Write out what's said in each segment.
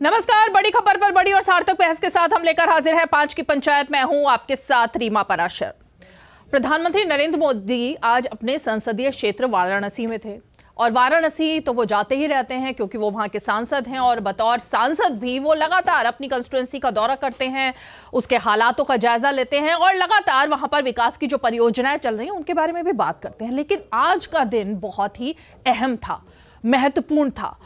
नमस्कार, बड़ी खबर पर बड़ी और सार्थक बहस के साथ हम लेकर हाजिर है पाँच की पंचायत मैं हूँ आपके साथ रीमा पराशर। प्रधानमंत्री नरेंद्र मोदी आज अपने संसदीय क्षेत्र वाराणसी में थे। और वाराणसी तो वो जाते ही रहते हैं क्योंकि वो वहाँ के सांसद हैं और बतौर सांसद भी वो लगातार अपनी कंस्टिट्युएंसी का दौरा करते हैं, उसके हालातों का जायजा लेते हैं और लगातार वहाँ पर विकास की जो परियोजनाएँ चल रही हैं, उनके बारे में भी बात करते हैं। लेकिन आज का दिन बहुत ही अहम था, महत्वपूर्ण था।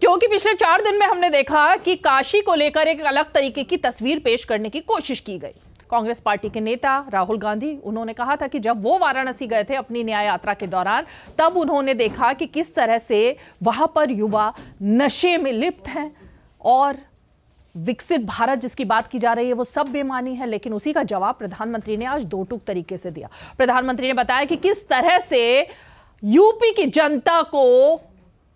क्योंकि पिछले चार दिन में हमने देखा कि काशी को लेकर एक अलग तरीके की तस्वीर पेश करने की कोशिश की गई। कांग्रेस पार्टी के नेता राहुल गांधी, उन्होंने कहा था कि जब वो वाराणसी गए थे अपनी न्याय यात्रा के दौरान, तब उन्होंने देखा कि किस तरह से वहाँ पर युवा नशे में लिप्त हैं और विकसित भारत जिसकी बात की जा रही है, वो सब बेमानी है, लेकिन उसी का जवाब प्रधानमंत्री ने आज दो टूक तरीके से दिया। प्रधानमंत्री ने बताया कि किस तरह से यूपी की जनता को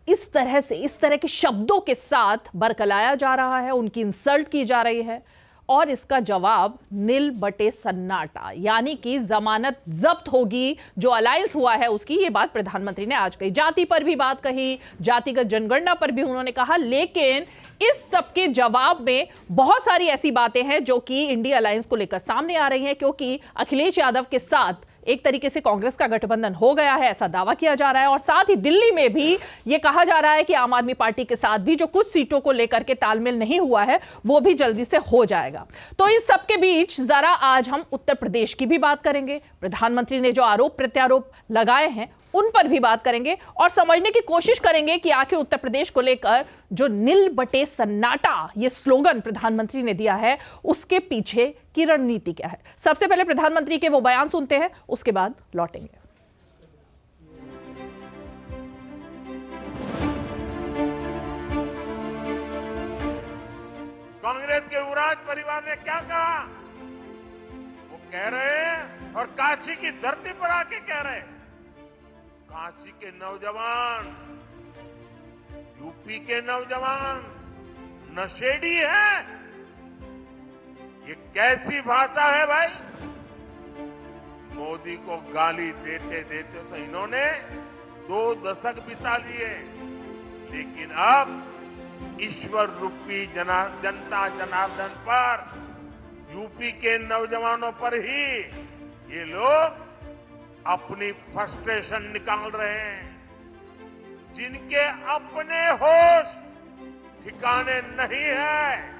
इस तरह से, इस तरह के शब्दों के साथ बरकलाया जा रहा है, उनकी इंसल्ट की जा रही है। और इसका जवाब नील बटे सन्नाटा, यानी कि जमानत जब्त होगी, जो अलायंस हुआ है, उसकी ये बात प्रधानमंत्री ने आज कही। जाति पर भी बात कही, जातिगत जनगणना पर भी उन्होंने कहा, लेकिन इस सबके जवाब में बहुत सारी ऐसी बातें हैं, जो कि इंडिया अलायंस को लेकर सामने आ रही हैं, क्योंकि अखिलेश यादव के साथ एक तरीके से कांग्रेस का गठबंधन हो गया है, ऐसा दावा किया जा रहा है। और साथ ही दिल्ली में भी यह कहा जा रहा है कि आम आदमी पार्टी के साथ भी जो कुछ सीटों को लेकर के तालमेल नहीं हुआ है, वो भी जल्दी से हो जाएगा। तो इन सबके बीच जरा आज हम उत्तर प्रदेश की भी बात करेंगे। प्रधानमंत्री ने जो आरोप प्रत्यारोप लगाए हैं उन पर भी बात करेंगे और समझने की कोशिश करेंगे कि आखिर उत्तर प्रदेश को लेकर जो नील बटे सन्नाटा, ये स्लोगन प्रधानमंत्री ने दिया है, उसके पीछे की रणनीति क्या है? सबसे पहले प्रधानमंत्री के वो बयान सुनते हैं, उसके बाद लौटेंगे। कांग्रेस के युवराज परिवार ने क्या कहा? वो कह रहे हैं और काशी की धरती पर आके कह रहे हैं। काशी के नौजवान यूपी के नौजवान नशेड़ी है। ये कैसी भाषा है भाई? मोदी को गाली देते देते तो इन्होंने दो दशक बिता लिए। लेकिन अब ईश्वर रूपी जना, जनता जनार्दन पर यूपी के नौजवानों पर ही ये लोग अपनी फ्रस्ट्रेशन निकाल रहे हैं। जिनके अपने होश ठिकाने नहीं है,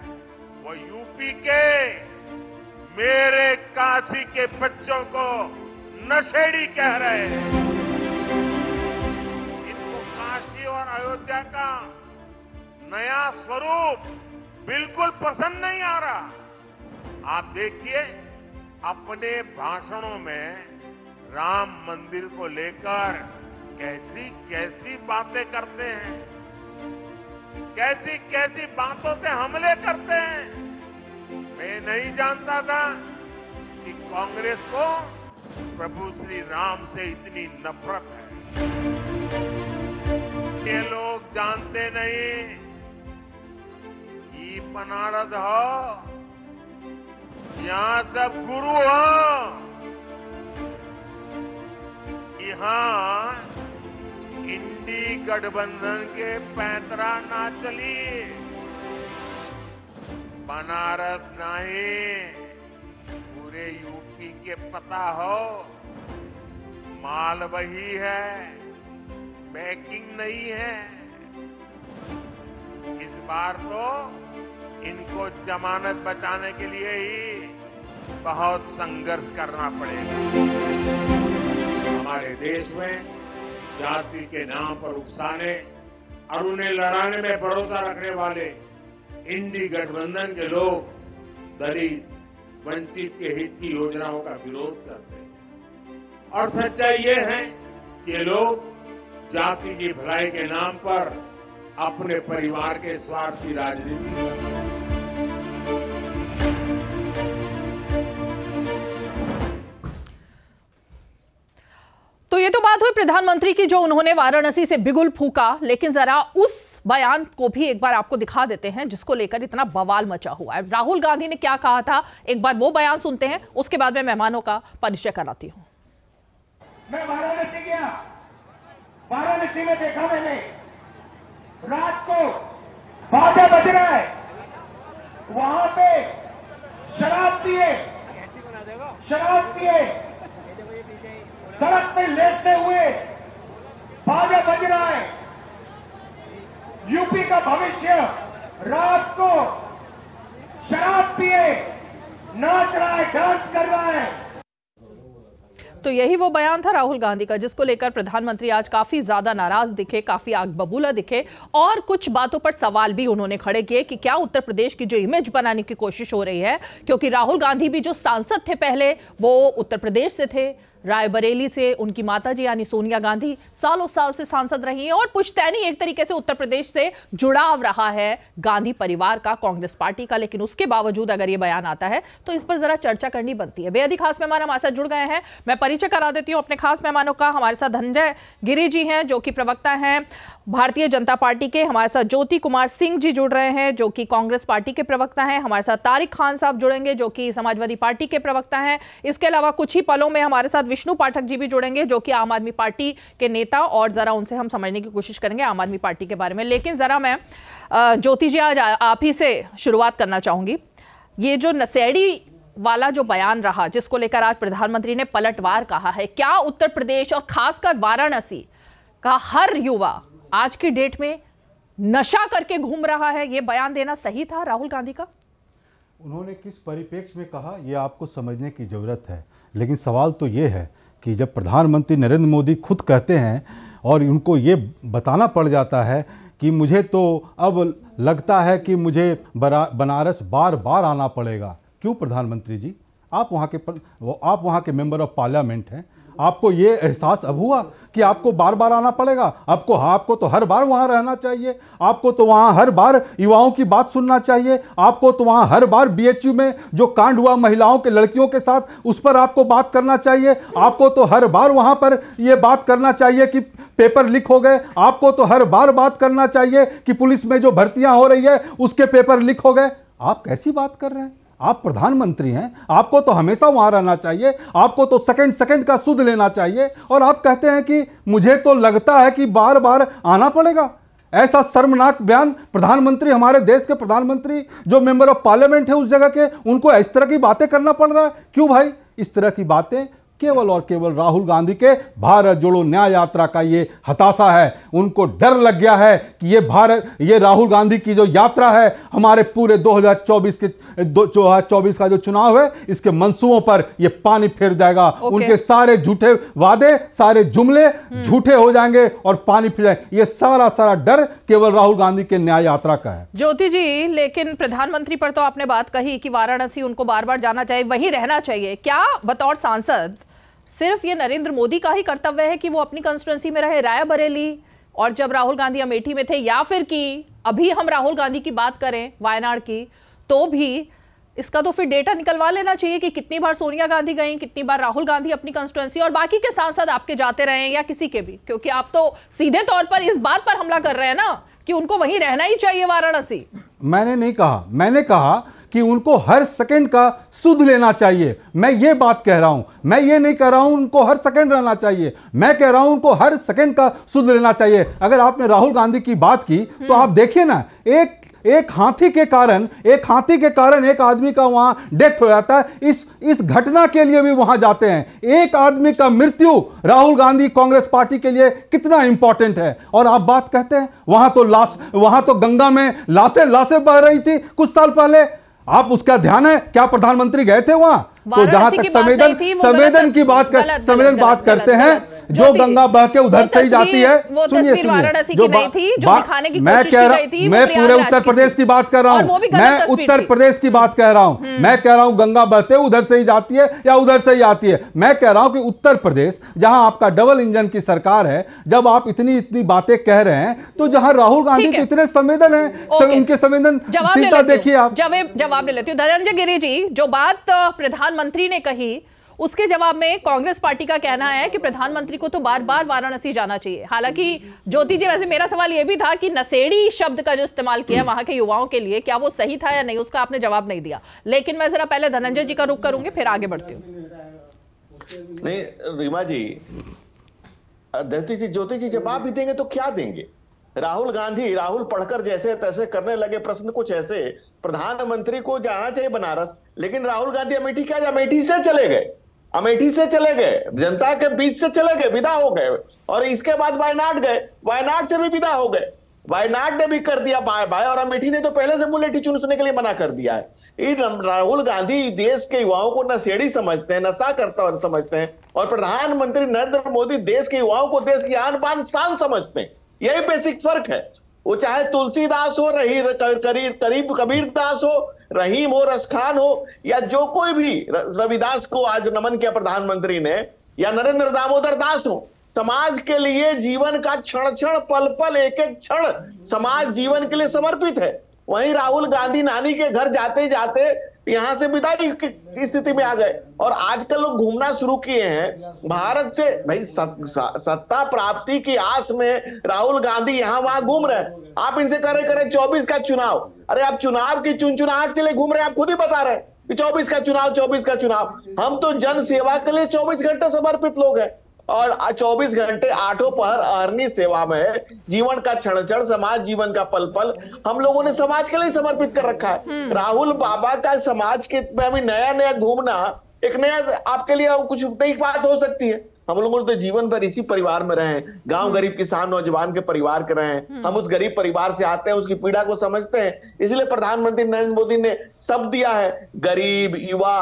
वो यूपी के, मेरे काशी के बच्चों को नशेड़ी कह रहे हैं। इनको काशी और अयोध्या का नया स्वरूप बिल्कुल पसंद नहीं आ रहा। आप देखिए, अपने भाषणों में राम मंदिर को लेकर कैसी कैसी बातें करते हैं। कैसी कैसी बातों से हमले करते हैं। मैं नहीं जानता था कि कांग्रेस को प्रभु श्री राम से इतनी नफरत है। ये लोग जानते नहीं ये बनारस हो यहाँ सब गुरु हो। यहाँ इंडी गठबंधन के पैतरा ना चली। बनारस नहीं, पूरे यूपी के पता हो। माल वही है, पैकिंग नहीं है। इस बार तो इनको जमानत बचाने के लिए ही बहुत संघर्ष करना पड़ेगा। हमारे देश में जाति के नाम पर उकसाने और उन्हें लड़ाने में भरोसा रखने वाले इंडी गठबंधन के लोग दलित, वंचित के हित की योजनाओं का विरोध करते हैं। और सच्चाई ये है कि ये लोग जाति की भलाई के नाम पर अपने परिवार के स्वार्थ की राजनीति करते हैं। बात हुई प्रधानमंत्री की, जो उन्होंने वाराणसी से बिगुल फूका, लेकिन जरा उस बयान को भी एक बार आपको दिखा देते हैं, जिसको लेकर इतना बवाल मचा हुआ है। राहुल गांधी ने क्या कहा था? एक बार वो बयान सुनते हैं, उसके बाद मैं मेहमानों का परिचय कराती हूँ। मैं वाराणसी गया। वाराणसी में देखा मैंने। रात को बाजा बज रहा है। वहाँ पे शराब पिए। शराब पिए। सड़क पे लेटते हुए बाजा बज रहा है। यूपी का भविष्य रात को शराब पिए, नाच रहा है, डांस कर रहा है। तो यही वो बयान था राहुल गांधी का, जिसको लेकर प्रधानमंत्री आज काफ़ी ज़्यादा नाराज़ दिखे, काफ़ी आग बबूला दिखे, और कुछ बातों पर सवाल भी उन्होंने खड़े किए कि क्या उत्तर प्रदेश की जो इमेज बनाने की कोशिश हो रही है, क्योंकि राहुल गांधी भी जो सांसद थे पहले, वो उत्तर प्रदेश से थे। रायबरेली से उनकी माताजी, यानी सोनिया गांधी, सालों साल से सांसद रही हैं और पुश्तैनी एक तरीके से उत्तर प्रदेश से जुड़ाव रहा है गांधी परिवार का, कांग्रेस पार्टी का। लेकिन उसके बावजूद अगर ये बयान आता है तो इस पर जरा चर्चा करनी बनती है। बेहद खास मेहमान हमारे साथ जुड़ गए हैं। मैं परिचय करा देती हूँ अपने खास मेहमानों का। हमारे साथ धनजय गिरी जी हैं, जो कि प्रवक्ता हैं। भारतीय जनता पार्टी के हमारे साथ ज्योति कुमार सिंह जी जुड़ रहे हैं, जो कि कांग्रेस पार्टी के प्रवक्ता हैं। हमारे साथ तारिक खान साहब जुड़ेंगे, जो कि समाजवादी पार्टी के प्रवक्ता हैं। इसके अलावा कुछ ही पलों में हमारे साथ विष्णु पाठक जी भी जुड़ेंगे, जो कि आम आदमी पार्टी के नेता, और जरा उनसे हम समझने की कोशिश करेंगे आम आदमी पार्टी के बारे में। लेकिन जरा मैं ज्योति जी, आज आप ही से शुरुआत करना चाहूँगी। ये जो नशेड़ी वाला जो बयान रहा, जिसको लेकर आज प्रधानमंत्री ने पलटवार कहा है, क्या उत्तर प्रदेश और खासकर वाराणसी का हर युवा आज की डेट में नशा करके घूम रहा है, ये बयान देना सही था राहुल गांधी का? उन्होंने किस परिप्रेक्ष्य में कहा, ये आपको समझने की ज़रूरत है। लेकिन सवाल तो ये है कि जब प्रधानमंत्री नरेंद्र मोदी खुद कहते हैं और उनको ये बताना पड़ जाता है कि मुझे तो अब लगता है कि मुझे बनारस बार बार आना पड़ेगा। क्यों प्रधानमंत्री जी? आप वहाँ के आप वहाँ के मेंबर ऑफ़ पार्लियामेंट हैं। आपको ये एहसास अब हुआ कि आपको बार बार आना पड़ेगा? आपको आपको तो हर बार वहाँ रहना चाहिए। आपको तो वहाँ हर बार युवाओं की बात सुनना चाहिए। आपको तो वहाँ हर बार बीएचयू में जो कांड हुआ महिलाओं के, लड़कियों के साथ, उस पर आपको बात करना चाहिए। आपको तो हर बार वहाँ पर ये बात करना चाहिए कि पेपर लीक हो गए। आपको तो हर बार बात करना चाहिए कि पुलिस में जो भर्तियाँ हो रही है, उसके पेपर लीक हो गए। आप कैसी बात कर रहे हैं? आप प्रधानमंत्री हैं, आपको तो हमेशा वहाँ रहना चाहिए, आपको तो सेकंड सेकंड का सुध लेना चाहिए, और आप कहते हैं कि मुझे तो लगता है कि बार बार आना पड़ेगा। ऐसा शर्मनाक बयान प्रधानमंत्री, हमारे देश के प्रधानमंत्री, जो मेंबर ऑफ़ पार्लियामेंट है उस जगह के, उनको इस तरह की बातें करना पड़ रहा है। क्यों भाई? इस तरह की बातें केवल और केवल राहुल गांधी के भारत जोड़ो न्याय यात्रा का ये हताशा है। उनको डर लग गया है कि ये भारत ये राहुल गांधी की जो यात्रा है हमारे पूरे 2024 के दो 2024 का जो चुनाव है इसके मंसूबों पर ये पानी फेर जाएगा। उनके सारे झूठे वादे सारे जुमले झूठे हो जाएँगे और पानी फिर जाएँगे। ये सारा सारा डर केवल राहुल गांधी के न्याय यात्रा का है। ज्योति जी लेकिन प्रधानमंत्री पर तो आपने बात कही कि वाराणसी उनको बार बार जाना चाहिए वहीं रहना चाहिए। क्या बतौर सांसद सिर्फ़ ये नरेंद्र मोदी का ही कर्तव्य है कि वो अपनी कंस्टिट्यूंसी में रहे रायबरेली और जब राहुल गांधी अमेठी में थे या फिर कि, अभी हम राहुल गांधी की बात करें, वायनाड की तो भी इसका तो फिर डेटा निकलवा लेना चाहिए कि कितनी बार सोनिया गांधी गई, कितनी बार राहुल गांधी अपनी कंस्टिट्यूंसी और बाकी के सांसद आपके जाते रहे या किसी के भी, क्योंकि आप तो सीधे तौर पर इस बात पर हमला कर रहे हैं ना। कि उनको वहीं रहना ही चाहिए वाराणसी। मैंने नहीं कहा। मैंने कहा कि उनको हर सेकंड का सुध लेना चाहिए। मैं ये बात कह रहा हूँ। मैं ये नहीं कह रहा हूँ उनको हर सेकंड रहना चाहिए। मैं कह रहा हूँ उनको हर सेकंड का सुध लेना चाहिए। अगर आपने राहुल गांधी की बात की तो आप देखिए ना एक एक हाथी के कारण, एक हाथी के कारण एक आदमी का वहाँ डेथ हो जाता है। इस इस घटना के लिए भी वहाँ जाते हैं। एक आदमी का मृत्यु राहुल गांधी कांग्रेस पार्टी के लिए कितना इंपॉर्टेंट है। और आप बात कहते हैं, वहाँ तो लाश, वहाँ तो गंगा में लाशें लाशें बह रही थी कुछ साल पहले। आप उसका ध्यान है, क्या प्रधानमंत्री गए थे वहाँ? तो जहाँ तक संवेदन संवेदन की बात कर संवेदन बात करते हैं जो गंगा बह के उधर से ही जाती है सुनिए, सुनिए, जो नहीं थी, जो दिखाने की मैं कह रहा वो मैं पूरे उत्तर प्रदेश की बात कर रहा हूँ। मैं उत्तर प्रदेश की बात कह रहा हूँ। मैं कह रहा हूँ गंगा बहते उधर से ही जाती है या उधर से ही आती है। मैं कह रहा हूँ कि उत्तर प्रदेश जहाँ आपका डबल इंजन की सरकार है जब आप इतनी इतनी बातें कह रहे हैं तो जहाँ राहुल गांधी के इतने संवेदन है उनके लेती देखिए आप। जवाब जवाब ले लेती हूँ। धनंजय गिरी जी जो बात अ, प्रधानमंत्री ने कही उसके जवाब में कांग्रेस पार्टी का कहना है कि प्रधानमंत्री को तो बार बार वाराणसी जाना चाहिए। हालाँकि ज्योति जी वैसे मेरा सवाल यह भी था कि नशेड़ी शब्द का जो इस्तेमाल किया वहाँ के युवाओं के लिए क्या वो सही था या नहीं उसका आपने जवाब नहीं दिया। लेकिन मैं जरा पहले धनंजय जी का रुख करूँगी फिर आगे बढ़ती हूँ। नहीं रीमा जी ज्योति जी ज्योति जी जवाब भी देंगे तो क्या देंगे? राहुल गांधी राहुल पढ़कर जैसे तैसे करने लगे प्रश्न कुछ ऐसे, प्रधानमंत्री को जाना चाहिए बनारस, लेकिन राहुल गांधी अमेठी क्या अमेठी से चले गए। अमेठी से चले गए। जनता के बीच से चले गए, विदा हो गए। और इसके बाद वायनाड गए। वायनाड से भी विदा हो गए। वायनाड ने भी कर दिया बाय बाय, और अमेठी ने तो पहले से मुलेठी चुनने के लिए मना कर दिया है। राहुल गांधी देश के युवाओं को नशेड़ी समझते हैं नशा करता समझते हैं, और प्रधानमंत्री नरेंद्र मोदी देश के युवाओं को देश की आन बान शान समझते हैं। यही बेसिक फ़र्क है। वो चाहे तुलसीदास हो, रही करीब करीब कबीर दास हो, रहीम हो, रसखान हो, या जो कोई भी रविदास को आज नमन किया प्रधानमंत्री ने, या नरेंद्र दामोदर दास हो, समाज के लिए जीवन का क्षण क्षण पल पल एक एक क्षण समाज जीवन के लिए समर्पित है। वहीं राहुल गांधी नानी के घर जाते जाते यहाँ से विदाई की स्थिति में आ गए। और आजकल लोग घूमना शुरू किए हैं। भारत से भाई सत्ता प्राप्ति की आस में राहुल गांधी यहाँ वहाँ घूम रहे हैं। आप इनसे करे करे चौबीस का चुनाव। अरे आप चुनाव की चुनचुनाहट के लिए घूम रहे हैं, आप खुद ही बता रहे हैं कि चौबीस का चुनाव, चौबीस का चुनाव। हम तो जन सेवा के लिए चौबीस घंटे समर्पित लोग हैं। और 24 घंटे आठों पहर अहरनी सेवा में जीवन का क्षण क्षण समाज जीवन का पल पल हम लोगों ने समाज के लिए समर्पित कर रखा है हम्म। राहुल बाबा का समाज के में अभी नया नया घूमना एक नया आपके लिए कुछ नई बात हो सकती है हम लोगों ने तो जीवन भर इसी परिवार में रहे गाँव हम्म। गरीब किसान नौजवान के परिवार के रहे हम्म। हम उस गरीब परिवार से आते हैं उसकी पीड़ा को समझते हैं इसलिए प्रधानमंत्री नरेंद्र मोदी ने सब दिया है गरीब युवा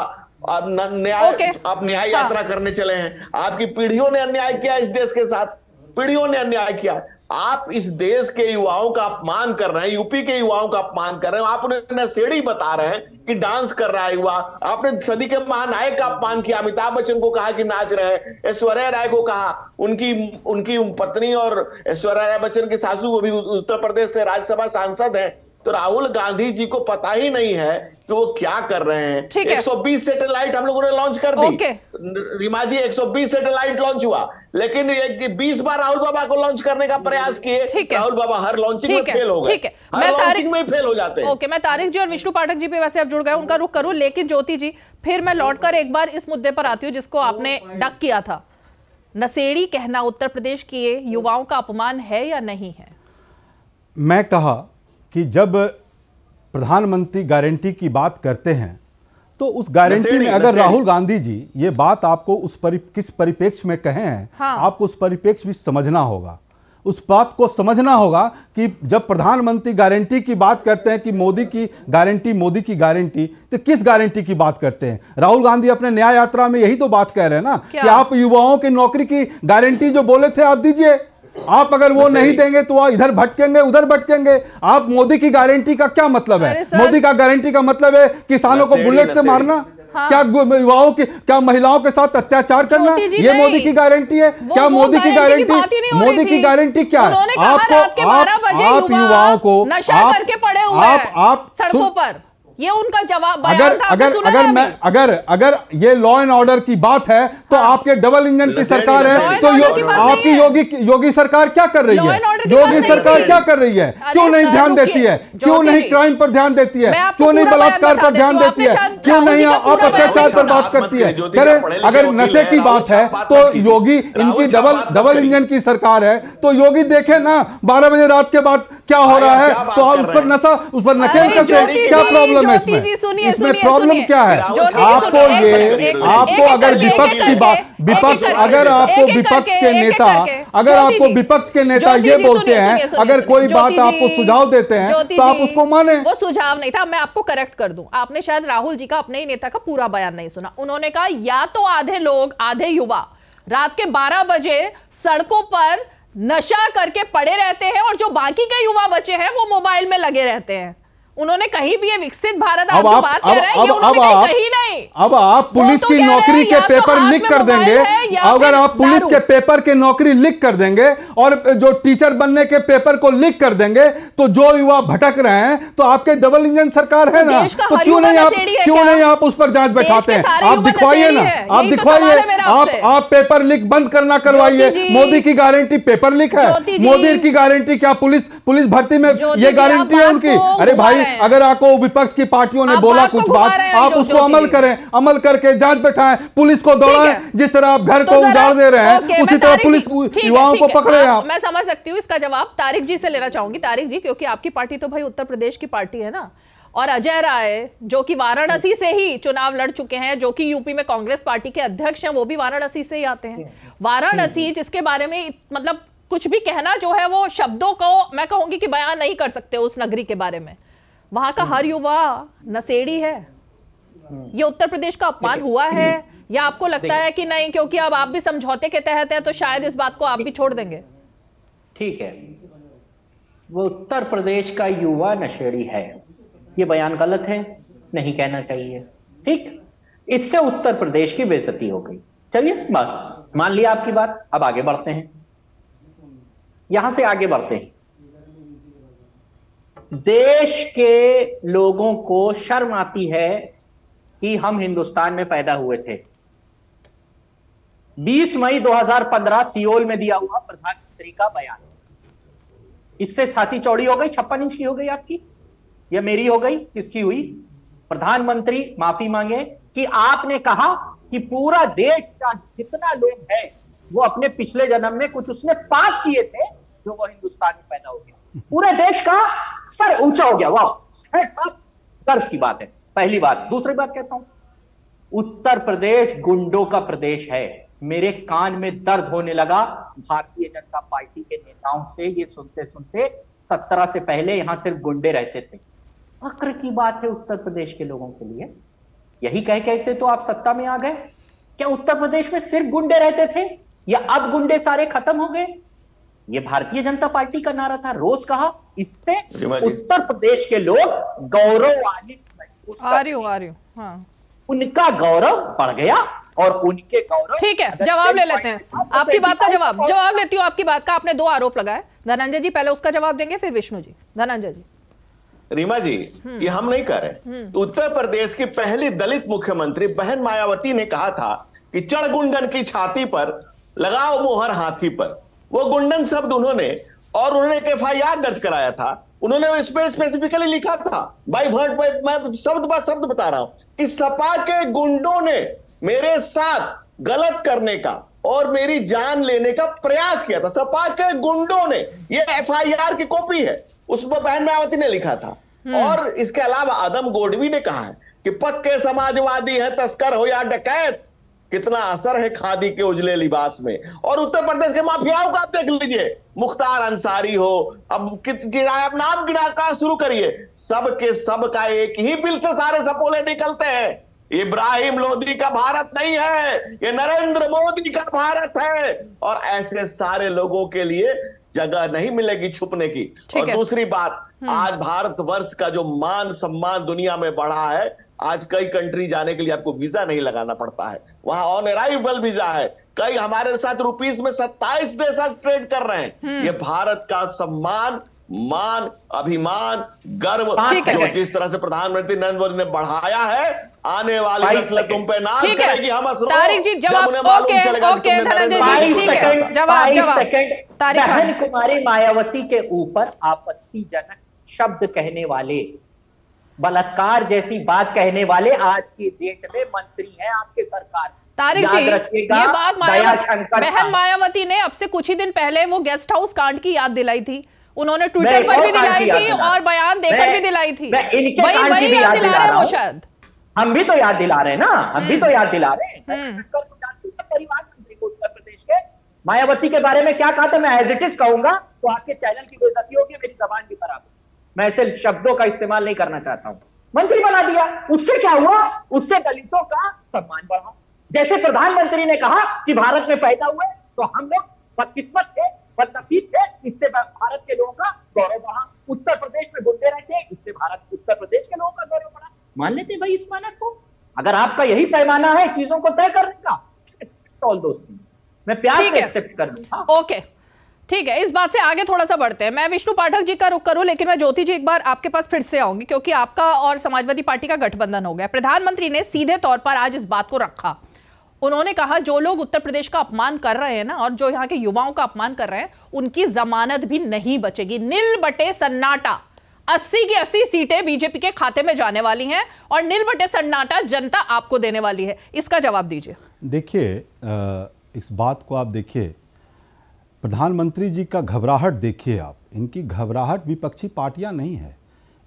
आप न्याय okay. आप न्याय हाँ। यात्रा करने चले हैं। आपकी पीढ़ियों ने अन्याय किया इस देश के साथ। पीढ़ियों ने अन्याय किया। आप इस देश के युवाओं का अपमान कर रहे हैं यूपी के युवाओं का अपमान कर रहे हैं। आप उन्हें नशेड़ी बता रहे हैं कि डांस कर रहा है युवा। आपने सदी के महानायक का अपमान किया। अमिताभ बच्चन को कहा कि नाच रहे ऐश्वर्या राय को कहा। उनकी उनकी पत्नी और ऐश्वर्या राय बच्चन की सासू वो भी उत्तर प्रदेश से राज्यसभा सांसद है। तो राहुल गांधी जी को पता ही नहीं है कि वो क्या कर रहे हैं। ठीक है। 120 सैटेलाइट हम लोगों ने लॉन्च कर दी। रीमा जी 120 सैटेलाइट लॉन्च हुआ। लेकिन एक 20 बार राहुल बाबा को लॉन्च करने का प्रयास किए राहुल बाबा हर लॉन्चिंग में फेल हो गए। ठीक है। मैं तारिक में फेल हो जाते हैं। ओके मैं तारिक जी और विष्णु पाठक जी पे वैसे अब जुड़ गए उनका रुख करूँ लेकिन ज्योति जी फिर मैं लौटकर एक बार इस मुद्दे पर आती हूँ जिसको आपने डक किया था। नशेड़ी कहना उत्तर प्रदेश के युवाओं का अपमान है या नहीं है? मैं कहा कि जब प्रधानमंत्री गारंटी की बात करते हैं तो उस गारंटी में अगर राहुल गांधी जी ये बात आपको उस परि, किस परिप्रेक्ष्य में कहे हैं हाँ। आपको उस परिप्रेक्ष्य भी समझना होगा। उस बात को समझना होगा कि जब प्रधानमंत्री गारंटी की बात करते हैं कि मोदी की गारंटी मोदी की गारंटी तो किस गारंटी की बात करते हैं? राहुल गांधी अपने न्याय यात्रा में यही तो बात कह रहे हैं ना कि आप युवाओं की नौकरी की गारंटी जो बोले थे आप दीजिए। आप अगर वो नहीं देंगे तो इधर भटकेंगे उधर भटकेंगे। आप मोदी की गारंटी का क्या मतलब है? मोदी का गारंटी का मतलब है किसानों को बुलेट से मारना? हाँ। क्या युवाओं की क्या महिलाओं के साथ अत्याचार करना? ये मोदी की गारंटी है? क्या मोदी की गारंटी मोदी की गारंटी क्या है? आपको आप युवाओं को नशा करके पड़े हुए आप आप सड़कों पर। ये उनका जवाब अगर अगर अगर मैं अगर अगर ये लॉ एंड ऑर्डर की बात है तो हाँ। आपके डबल इंजन की सरकार है तो यो, आपकी योगी योगी सरकार क्या कर रही है? योगी सरकार क्या कर रही है? क्यों नहीं ध्यान देती है? क्यों नहीं क्राइम पर ध्यान देती है? क्यों नहीं बलात्कार पर ध्यान देती है? क्यों नहीं आप अत्याचार पर बात करती है? करें अगर नशे की बात है तो योगी इनकी डबल डबल इंजन की सरकार है। तो योगी देखे ना बारह बजे रात के बाद क्या हो रहा है? तो आप उस पर नशा उस पर नकेल कैसे क्या प्रॉब्लम है इसमें? इसमें प्रॉब्लम क्या है? आपको ये आपको अगर विपक्ष की बात विपक्ष अगर आपको विपक्ष के नेता अगर आपको विपक्ष के नेता ये बोलते हैं अगर कोई बात आपको सुझाव देते हैं तो आप उसको माने। वो सुझाव नहीं था मैं आपको करेक्ट कर दूँ। आपने शायद राहुल जी का अपने ही नेता का पूरा बयान नहीं सुना। उन्होंने कहा या तो आधे लोग आधे युवा रात के 12 बजे सड़कों पर नशा करके पड़े रहते हैं और जो बाकी के युवा बच्चे हैं वो मोबाइल में लगे रहते हैं। उन्होंने कहीं भी ये विकसित भारत अब आप बात अब, अब, अब, आप कहीं नहीं। अब आप पुलिस तो की नौकरी के पेपर तो लिख कर देंगे अगर आप पुलिस के पेपर के नौकरी लिख कर देंगे और जो टीचर बनने के पेपर को लिख कर देंगे तो जो युवा भटक रहे हैं तो आपके डबल इंजन सरकार है ना? तो क्यों नहीं आप क्यों नहीं आप उस पर जाँच बैठाते हैं? आप दिखवाइए ना आप तो दिखवाइए आप आप पेपर लिख बंद करना करवाइए। मोदी की गारंटी पेपर लिख है। मोदी की गारंटी क्या? पुलिस पुलिस भर्ती में ये गारंटी है उनकी? अरे भाई अगर आपको विपक्ष की पार्टियों ने बोला कुछ बात आप उसको अमल करें अमल करके जाँच बैठाएँ पुलिस को दौड़ाएँ जिस तरह आप घर तो को उजाड़ दे रहे हैं उसी तरह पुलिस युवाओं को पकड़े आप- आप। मैं समझ सकती हूँ इसका जवाब। तारिक जी से लेना चाहूँगी। तारिक जी क्योंकि आपकी पार्टी तो भाई उत्तर प्रदेश की पार्टी है ना। और अजय राय जो कि वाराणसी से ही चुनाव लड़ चुके हैं जो कि यूपी में कांग्रेस पार्टी के अध्यक्ष हैं वो भी वाराणसी से ही आते हैं। वाराणसी जिसके बारे में मतलब कुछ भी कहना जो है वो शब्दों को मैं कहूँगी कि बयान नहीं कर सकते उस नगरी के बारे में। वहाँ का हर युवा नशेड़ी है। ये उत्तर प्रदेश का अपमान हुआ है या आपको लगता है कि नहीं क्योंकि अब आप भी समझौते के तहत हैं तो शायद इस बात को आप भी छोड़ देंगे। ठीक है। वो उत्तर प्रदेश का युवा नशेड़ी है। ये बयान गलत है नहीं कहना चाहिए। ठीक? इससे उत्तर प्रदेश की बेइज्जती हो गई। चलिए बस। मान लिया आपकी बात। अब आगे बढ़ते हैं। यहाँ से आगे बढ़ते हैं। देश के लोगों को शर्म आती है कि हम हिंदुस्तान में पैदा हुए थे। 20 मई 2015 सियोल में दिया हुआ प्रधानमंत्री का बयान। इससे छाती चौड़ी हो गई, छप्पन इंच की हो गई आपकी। या मेरी हो गई, किसकी हुई? प्रधानमंत्री, माफ़ी मांगे कि आपने कहा कि पूरा देश का जितना लोग है, वो अपने पिछले जन्म में कुछ उसने पाप किए थे, जो वो हिंदुस्तान में पैदा हो गया। पूरे देश का सर ऊँचा हो गया। वाह गर्व की बात है। पहली बात। दूसरी बात कहता हूँ, उत्तर प्रदेश गुंडों का प्रदेश है। मेरे कान में दर्द होने लगा। भारतीय जनता पार्टी के नेताओं से ये सुनते सुनते सत्रह से पहले यहाँ सिर्फ़ गुंडे रहते थे। फक्र की बात है उत्तर प्रदेश के लोगों के लिए। यही कह कहते तो आप सत्ता में आ गए। क्या उत्तर प्रदेश में सिर्फ़ गुंडे रहते थे या अब गुंडे सारे खत्म हो गए? ये भारतीय जनता पार्टी का नारा था रोज कहा। इससे उत्तर प्रदेश के लोग गौरवान्वित महसूस आ रही हूँ आ रही हूँ हाँ। उनका गौरव बढ़ गया और उनके गौरव ठीक है जवाब ले लेते हैं। तो आपकी बात का जवाब जवाब लेती हूँ आपकी बात का आपने दो आरोप लगाए। धनंजय जी पहले उसका जवाब देंगे फिर विष्णु जी। धनंजय जी। रीमा जी ये हम नहीं कर रहे। उत्तर प्रदेश की पहली दलित मुख्यमंत्री बहन मायावती ने कहा था कि चढ़ गुंडन की छाती पर लगाओ मोहर हाथी पर। वो गुंडन शब्द उन्होंने और उन्होंने एक एफ़ दर्ज कराया था। उन्होंने इस पे स्पेसिफिकली लिखा था। बाई वर्ड बाई मैं शब्द बाय शब्द बता रहा हूँ। कि सपा के गुंडों ने मेरे साथ गलत करने का और मेरी जान लेने का प्रयास किया था। सपा के गुंडों ने ये एफआईआर की कॉपी है। उस पर बहन मायावती ने लिखा था। और इसके अलावा आदम गोडवी ने कहा है कि पक्के समाजवादी है तस्कर हो या डकैत कितना असर है खादी के उजले लिबास में। और उत्तर प्रदेश के माफियाओं का आप देख लीजिए। मुख्तार अंसारी हो अब आप नाम का शुरू करिए? सब के सब का एक ही बिल से सारे सपोले निकलते हैं। इब्राहिम लोधी का भारत नहीं है ये नरेंद्र मोदी का भारत है। और ऐसे सारे लोगों के लिए जगह नहीं मिलेगी छुपने की। और दूसरी बात आज भारत वर्ष का जो मान सम्मान दुनिया में बढ़ा है आज कई कंट्री जाने के लिए आपको वीज़ा नहीं लगाना पड़ता है। वहाँ ऑन अराइवल वीज़ा है। कई हमारे साथ रुपीस में 27 देश आज ट्रेड कर रहे हैं। ये भारत का सम्मान मान अभिमान गर्व जो जिस तरह से प्रधानमंत्री नरेंद्र मोदी ने बढ़ाया है आने वाली नस्ल तुम पे है। करेगी हम असरो। तारिक जी, जवाब- ओके, ओके, धनंजय जी, ठीक है। जवाब, जवाब। सेकंड। तारिक बहन कुमारी मायावती के ऊपर आपत्तिजनक शब्द कहने वाले बलात्कार जैसी बात कहने वाले आज की डेट में मंत्री हैं आपके सरकार। तारिक जी ये बात मायावती बहन मायावती ने अब से कुछ ही दिन पहले वो गेस्ट हाउस कांड की याद दिलाई थी। उन्होंने ट्विटर पर भी दिलाई थी और बयान देकर भी दिलाई थी। वही वही याद दिला रहे हैं शायद। हम भी तो याद दिला रहे हैं ना। हम भी तो याद दिला रहे हैं। हम्म। को है परिवार मंत्री को उत्तर प्रदेश के। मायावती के बारे में क्या कहा था? मैं एज इट इज़ कहूँगा तो आपके चैनल की बेइज्जती होगी मेरी जबान भी खराब मैं ऐसे शब्दों का इस्तेमाल नहीं करना चाहता हूँ। मंत्री बना दिया। उससे क्या हुआ? उससे दलितों का सम्मान बढ़ा। जैसे प्रधानमंत्री ने कहा कि भारत में पैदा हुए तो हम लोग बदकिस्मत थे बदनसीब थे। इससे भारत के लोगों का गौरव बढ़ा। उत्तर प्रदेश में गुंडे रहते इससे भारत उत्तर प्रदेश के लोगों का गौरव बढ़ा। मान लेते भाई इस मानक को। अगर आपका यही पैमाना है चीज़ों को तय करने का ऑल दोस्त मैं प्यार से एक्सेप्ट कर लूँगा। ओके ठीक है, इस बात से आगे थोड़ा सा बढ़ते हैं। मैं विष्णु पाठक जी का रुख करूँ, लेकिन मैं ज्योति जी एक बार आपके पास फिर से आऊँगी, क्योंकि आपका और समाजवादी पार्टी का गठबंधन हो गया। प्रधानमंत्री ने सीधे तौर पर आज इस बात को रखा। उन्होंने कहा, जो लोग उत्तर प्रदेश का अपमान कर रहे हैं ना, और जो यहाँ के युवाओं का अपमान कर रहे हैं, उनकी जमानत भी नहीं बचेगी। नील बटे सन्नाटा। 80 की 80 सीटें बीजेपी के खाते में जाने वाली हैं, और नील बटे सन्नाटा जनता आपको देने वाली है। इसका जवाब दीजिए। देखिए इस बात को आप देखिए प्रधानमंत्री जी का घबराहट देखिए आप। इनकी घबराहट विपक्षी पार्टियाँ नहीं है।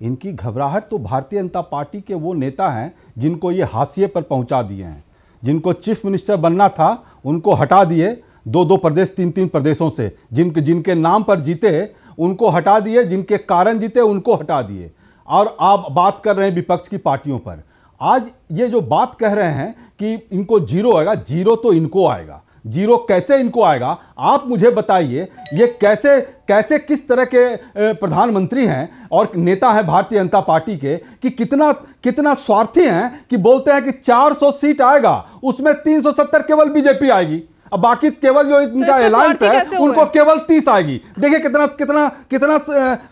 इनकी घबराहट तो भारतीय जनता पार्टी के वो नेता हैं जिनको ये हाशिए पर पहुँचा दिए हैं। जिनको चीफ मिनिस्टर बनना था, उनको हटा दिए दो दो प्रदेश तीन तीन प्रदेशों से। जिन जिनके नाम पर जीते, उनको हटा दिए, जिनके कारण जीते, उनको हटा दिए। और आप बात कर रहे हैं विपक्ष की पार्टियों पर। आज ये जो बात कह रहे हैं कि इनको ज़ीरो आएगा, ज़ीरो तो इनको आएगा। ज़ीरो कैसे इनको आएगा? आप मुझे बताइए, ये कैसे कैसे किस तरह के प्रधानमंत्री हैं और नेता हैं भारतीय जनता पार्टी के, कि कितना कितना स्वार्थी हैं कि बोलते हैं कि 400 सीट आएगा, उसमें 370 केवल बीजेपी आएगी। अब बाकी केवल जो इनका अलायंस स्वार्थी है उनको केवल 30 आएगी। देखिए कितना कितना कितना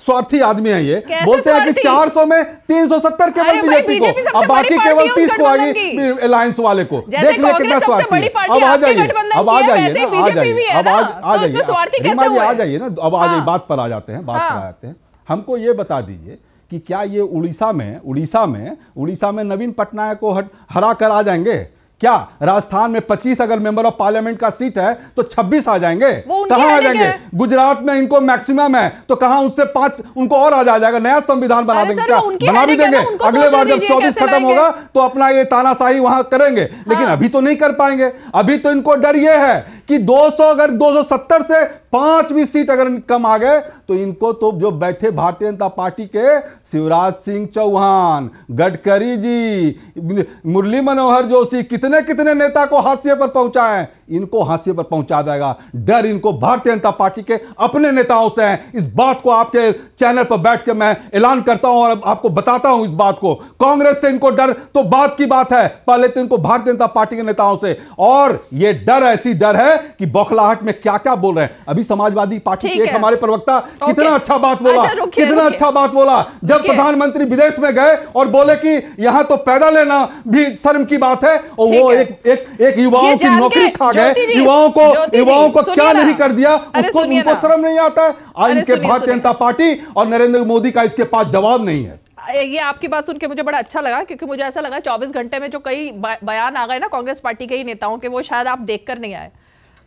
स्वार्थी आदमी है ये। बोलते हैं कि स्वार्थी? 400 में 370 केवल बीजेपी को। अब बाकी केवल पार्टी 30 उस को आएगी अलायंस वाले को। देख लिया कितना स्वार्थी। अब आ जाइए अब आ जाइए ना आ जाइए अब ना, आ तो जाइए। आ जाइए ना अब आ जाइए हाँ। बात पर आ जाते हैं बात पर हाँ। आ जाते हैं। हमको ये बता दीजिए कि क्या ये उड़ीसा में उड़ीसा में उड़ीसा में नवीन पटनायक को हरा कर आ जाएँगे? क्या राजस्थान में 25 अगर मेंबर ऑफ़ पार्लियामेंट का सीट है तो 26 आ जाएँगे। कहाँ आ जाएँगे? गुजरात में इनको मैक्सिमम है तो कहाँ उससे पाँच उनको और आ जाएगा नया संविधान बना देंगे। क्या बना भी देंगे? अगले बार जब 24 खत्म होगा तो अपना ये तानाशाही वहाँ करेंगे। लेकिन हाँ। अभी तो नहीं कर पाएँगे। अभी तो इनको डर ये है कि 200 अगर 270 से पाँच भी सीट अगर कम आ गए तो इनको तो जो बैठे भारतीय जनता पार्टी के शिवराज सिंह चौहान गडकरी जी मुरली मनोहर जोशी कितने कितने कितने नेता को हाशिए पर पहुँचा है? इनको हाशिए पर पहुँचा देगा। डर इनको भारतीय जनता पार्टी के अपने नेताओं से है। इस बात को आपके चैनल पर बैठ के मैं ऐलान करता हूँ और आपको बताता हूँ इस बात को। कांग्रेस से इनको डर तो बात की बात है पहले तो इनको भारतीय जनता पार्टी के नेताओं से। और ये डर ऐसी डर है कि बौखलाहट में क्या क्या बोल रहे हैं। अभी समाजवादी पार्टी के एक हमारे प्रवक्ता कितना अच्छा बात बोला। अच्छा, कितना अच्छा बात बोला। जब प्रधानमंत्री विदेश में गए और बोले कि यहाँ तो पैदा लेना भी शर्म की बात है। और वो एक एक एक युवाओं की नौकरी खा गए। युवाओं को युवाओं को क्या नहीं कर दिया? उसको उनको शर्म नहीं आता है? इनके भारतीय जनता पार्टी और नरेंद्र मोदी का इसके पास जवाब नहीं है। ये आपकी बात सुन के मुझे बड़ा अच्छा लगा क्योंकि मुझे ऐसा लगा 24 घंटे में जो कई बयान आ गए ना कांग्रेस पार्टी के ही नेताओं के वो शायद आप देखकर नहीं आए।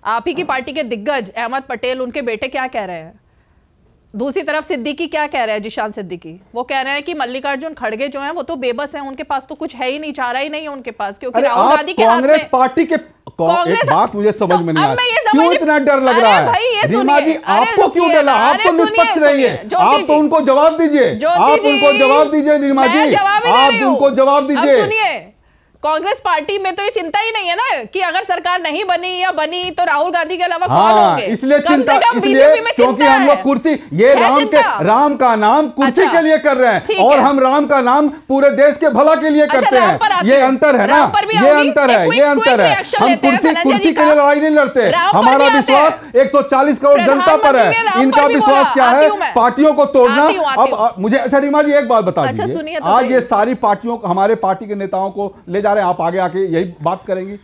आप ही की पार्टी के दिग्गज अहमद पटेल उनके बेटे क्या कह रहे हैं? दूसरी तरफ़ सिद्दीकी क्या कह रहे हैं जिशान सिद्दीकी? वो कह रहे हैं कि मल्लिकार्जुन खड़गे जो हैं वो तो बेबस हैं उनके पास तो कुछ है ही नहीं चारा ही नहीं है उनके पास क्योंकि राहुल गांधी के कांग्रेस पार्टी के कांग्रेस- एक बात मुझे समझ तो में नहीं आ रही क्यों इतना डर लग रहा है? रीमा जी आपको क्यों रुकिए डर? ना, आप तो निष्पक्ष रहिए आप तो उनको जवाब दीजिए। आप उनको जवाब दीजिए रीमा जी। आप उनको जवाब दीजिए। सुनिए। कांग्रेस पार्टी में तो ये चिंता ही नहीं है ना कि अगर सरकार नहीं बनी या बनी तो राहुल गांधी के अलावा हाँ, कौन होंगे? इसलिए चिंता इसलिए क्योंकि हम लोग कुर्सी ये राम के राम का नाम कुर्सी अच्छा, के लिए कर रहे हैं और है। हम राम का नाम पूरे देश के भला के लिए अच्छा, करते हैं। ये अंतर है ना? ये अंतर है ये अंतर है। हम कुर्सी कुर्सी के लिए लड़ाई नहीं लड़ते। हमारा विश्वास हैं। 140 करोड़ जनता पर है। इनका विश्वास क्या है? पार्टियों को तोड़ना। अब मुझे अच्छा रीमा जी एक बात बता अच्छा, दीजिए। तो आज ये सारी पार्टियों हमारे पार्टी के नेताओं को ले जा रहे हैं आप आगे आके यही बात करेंगी।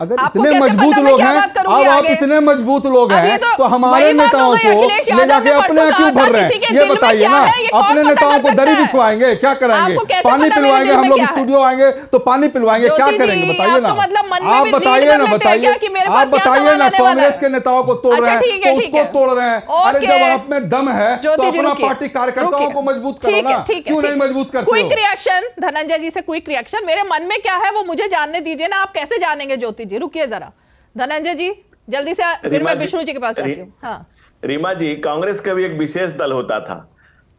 अगर इतने मज़बूत लोग हैं अब आप इतने मज़बूत लोग हैं तो तो हमारे नेताओं को ले जाके अपने क्यों भर रहे हैं? ये बताइए ना अपने नेताओं को दरी बिछवाएँगे क्या कैसे पानी पिलवाएँगे हम लोग स्टूडियो आएँगे तो पानी पिलवाएँगे क्या करेंगे? बताइए ना तो मतलब आप बताइए ना बताइए। क्या कि मेरे पास आप बताइए ना कांग्रेस के नेताओं को तोड़ अच्छा, रहे हैं तो उसको तोड़ रहे हैं। अरे जब आप में दम है तो अपना पार्टी कार्यकर्ताओं को मज़बूत करो ना। क्यों नहीं मज़बूत करते क्विक रिएक्शन धनंजय जी से क्विक रिएक्शन मेरे मन में क्या है? वो मुझे जानने दीजिए ना आप कैसे जानेंगे ज्योति जी रुकिए जरा। धनंजय जी जल्दी से फिर मैं विष्णु जी के पास जाती हूँ। हाँ। रीमा जी कांग्रेस का भी एक विशेष दल होता था।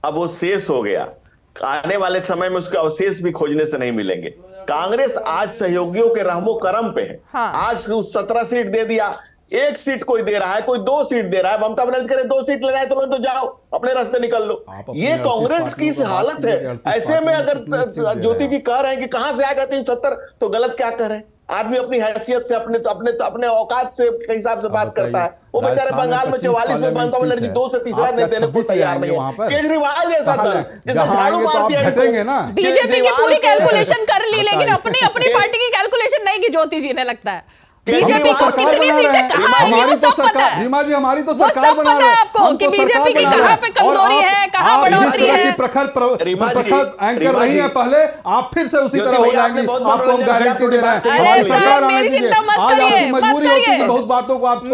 अब वो शेष हो गया। आने वाले समय में उसके अवशेष भी खोजने से नहीं मिलेंगे। कांग्रेस आज सहयोगियों के रहमो करम पे है। हाँ। आज सत्रह सीट दे दिया। एक सीट कोई दे रहा है कोई दो सीट दे रहा है। ममता बनर्जी करे दो सीट ले रहा है तो तो जाओ अपने रास्ते निकल लो। ये कांग्रेस की बात हालत है। ऐसे में अगर ज्योति जी कह रहे हैं कि कहाँ से आएगा तीन सत्तर तो गलत क्या कर रहे हैं? आदमी अपनी हैसियत से अपने अपने अपने औकात से के हिसाब से बात करता है। वो बेचारे बंगाल में चौवालीस में ममता लड़की दो से तीसरा नहीं देने को तैयार नहीं है। केजरीवाल जैसा था दल जाए? जैसे झाड़ू मार तो मारती आप घटेंगे ना। बीजेपी की पूरी कैलकुलेशन कर ली लेकिन अपनी अपनी पार्टी की कैलकुलेशन नहीं की ज्योति जी ने लगता है। बीजेपी को सरकार कितनी बना रहे सीटें हैं। कहाँ आई हमारी तो सरकार है? रीमा जी हमारी तो सरकार बना रहे हैं। आपको हम कि तो बीजेपी सरकार की बना कहाँ रहे पे और कमज़ोरी है, कहाँ बढ़ोतरी है। की प्रखर प्रखर एंकर रही है पहले आप फिर से उसी तरह हो जाएँगी। आपको हम गारंटी दे रहे हैं। हमारी सरकार आने दीजिए मेरी चिंता मत आज करिए, आपकी मजबूरी होती है। बहुत बातों को आप हैं।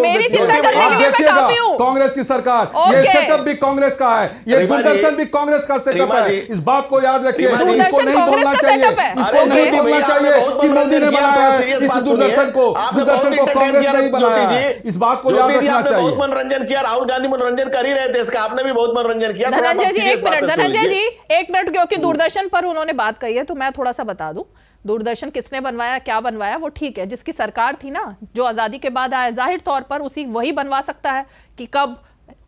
आप देखिएगा कांग्रेस की सरकार ये। सेटअप भी कांग्रेस का है ये दूरदर्शन भी कांग्रेस का सेटअप है। इस बात को याद रखिए इसको नहीं बोलना चाहिए इसको नहीं बोलना चाहिए कि मोदी ने बनाया है इस दूरदर्शन को आपने दूरदर्शन को कांग्रेस नहीं बनाया है। इस बात को याद रखना आपने बहुत मनोरंजन किया राहुल गांधी मनोरंजन कर ही रहे थे इसका आपने भी बहुत मनोरंजन किया। धनंजय जी एक मिनट धनंजय जी एक मिनट क्योंकि दूरदर्शन पर उन्होंने बात कही है तो मैं थोड़ा सा बता दूँ। दूरदर्शन किसने बनवाया क्या बनवाया वो ठीक है जिसकी सरकार थी ना जो आज़ादी के बाद आया ज़ाहिर तौर पर उसी वही बनवा सकता है कि कब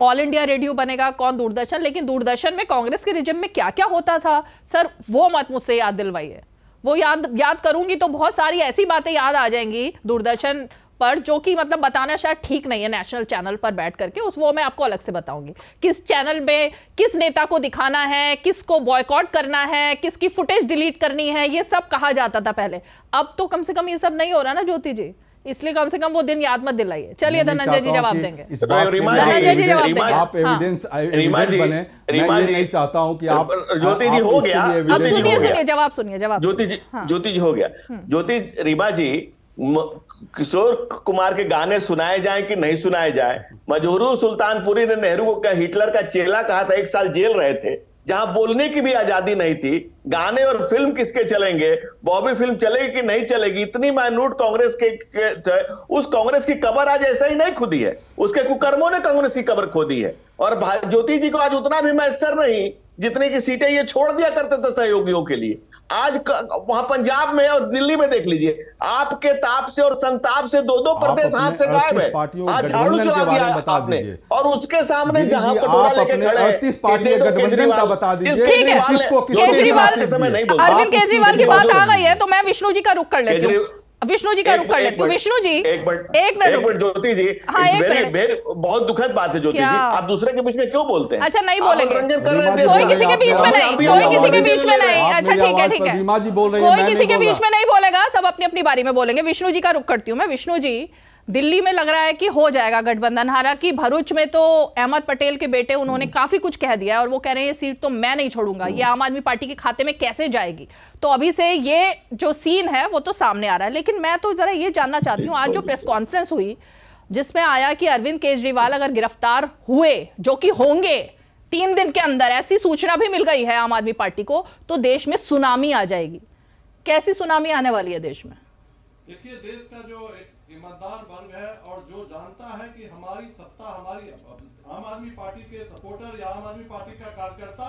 ऑल इंडिया रेडियो बनेगा कौन दूरदर्शन लेकिन दूरदर्शन में कांग्रेस के रिजिम में क्या क्या होता था सर वो मत मुझसे याद दिलवाइए। वो याद याद करूँगी तो बहुत सारी ऐसी बातें याद आ जाएँगी दूरदर्शन पर जो कि मतलब बताना शायद ठीक नहीं है नेशनल चैनल पर बैठ करके। उस वो मैं आपको अलग से बताऊँगी। किस चैनल में किस नेता को दिखाना है, किसको बॉयकॉट करना है, किसकी फुटेज डिलीट करनी है, ये सब कहा जाता था पहले। अब तो कम से कम ये सब नहीं हो रहा ना, ज्योति जी? इसलिए कम से कम वो दिन याद मत दिलाइए। चलिए धनंजय जी जवाब देंगे। धनंजय जी जवाब देंगे। आप हाँ। एविडेंस एविडेंस बने। मैं ये नहीं चाहता हूँ कि आप ज्योति जी हो गया। अब सुनिए हो। सुनिए जवाब सुनिए जवाब ज्योति जी हाँ। ज्योति जी हो गया। ज्योति रीमा जी किशोर कुमार के गाने सुनाए जाएँ कि नहीं सुनाए जाए? मजहरू सुल्तानपुरी ने नेहरू को क्या हिटलर का चेला कहा था? एक साल जेल रहे थे। जहाँ बोलने की भी आज़ादी नहीं थी गाने और फ़िल्म किसके चलेंगे बॉबी फ़िल्म चलेगी कि नहीं चलेगी इतनी माइनूट कांग्रेस के, के उस कांग्रेस की कबर आज ऐसा ही नहीं खुदी है उसके कुकर्मों ने कांग्रेस की कबर खोदी है। और ज्योति जी को आज उतना भी मैसर नहीं जितने की सीटें ये छोड़ दिया करते थे सहयोगियों के लिए। आज वहाँ पंजाब में और दिल्ली में देख लीजिए। आपके ताप से और संताप से दो दो प्रदेश हाथ से गायब है। पार्टियों आज झाड़ू चला दिया आपने। और उसके सामने जहाँ कटोरा लेके खड़े हैं 38 कि पार्टी दे दो गठबंधन केजरीवाल का बता दीजिए, ठीक है। अरविंद केजरीवाल की बात आ गई है तो मैं विष्णु जी का रुख कर लेती हूँ। विष्णु जी का रुख कर लेते हूँ। विष्णु जी एक मिनट एक मिनट ज्योति जी हाँ, एक मिनट। बहुत दुखद बात है ज्योति जी। आप दूसरे के बीच में क्यों बोलते हैं? अच्छा, नहीं बोलेंगे। कोई किसी के बीच में नहीं कोई किसी के बीच में नहीं। अच्छा ठीक है ठीक है। रीमा जी बोल रही है, कोई किसी के बीच में नहीं बोलेगा सब अपनी अपनी बारी में बोलेंगे। विष्णु जी का रुख करती हूँ मैं विष्णु जी। दिल्ली में लग रहा है कि हो जाएगा गठबंधन। हालाँकि भरूच में तो अहमद पटेल के बेटे उन्होंने काफ़ी कुछ कह दिया है और वो कह रहे हैं ये सीट तो मैं नहीं छोड़ूँगा। ये आम आदमी पार्टी के खाते में कैसे जाएगी? तो अभी से ये जो सीन है वो तो सामने आ रहा है। लेकिन मैं तो जरा ये जानना चाहती हूँ आज जो प्रेस कॉन्फ्रेंस हुई जिसमें आया कि अरविंद केजरीवाल अगर गिरफ़्तार हुए जो कि होंगे तीन दिन के अंदर ऐसी सूचना भी मिल गई है आम आदमी पार्टी को तो देश में सुनामी आ जाएगी। कैसी सुनामी आने वाली है देश में? देखिए देश का जो एक ईमानदार वर्ग है और जो जानता है कि हमारी सत्ता हमारी आम आदमी पार्टी के सपोर्टर या आम आदमी पार्टी का कार्यकर्ता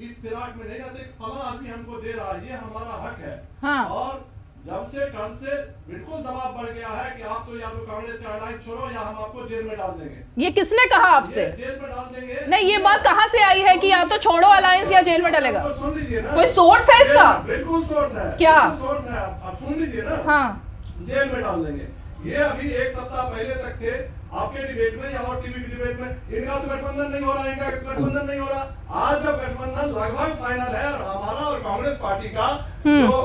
इस फिराक में नहीं रहते फला आदमी हमको दे रहा है ये हमारा हक है। हाँ। और जब से कल से बिल्कुल दबाव बढ़ गया है कि आप तो या तो कांग्रेस का अलायंस छोड़ो या हम आपको जेल में डाल देंगे। ये किसने कहा आपसे? जेल में डाल देंगे। नहीं ये बात कहाँ से आई है कि या तो छोड़ो अलायंस या जेल में डालेगा? तो सुन लीजिए ना। कोई सोर्स है इसका? बिल्कुल सोर्स है। क्या? सोर्स है। आप आप सुन लीजिए ना। हाँ। जेल में डाल देंगे। ये अभी एक सप्ताह पहले तक थे। आपके डिबेट में या और टीवी की डिबेट में इनका तो गठबंधन नहीं हो रहा इनका गठबंधन नहीं हो रहा। आज जब गठबंधन लगभग फाइनल है और हमारा और कांग्रेस पार्टी का जो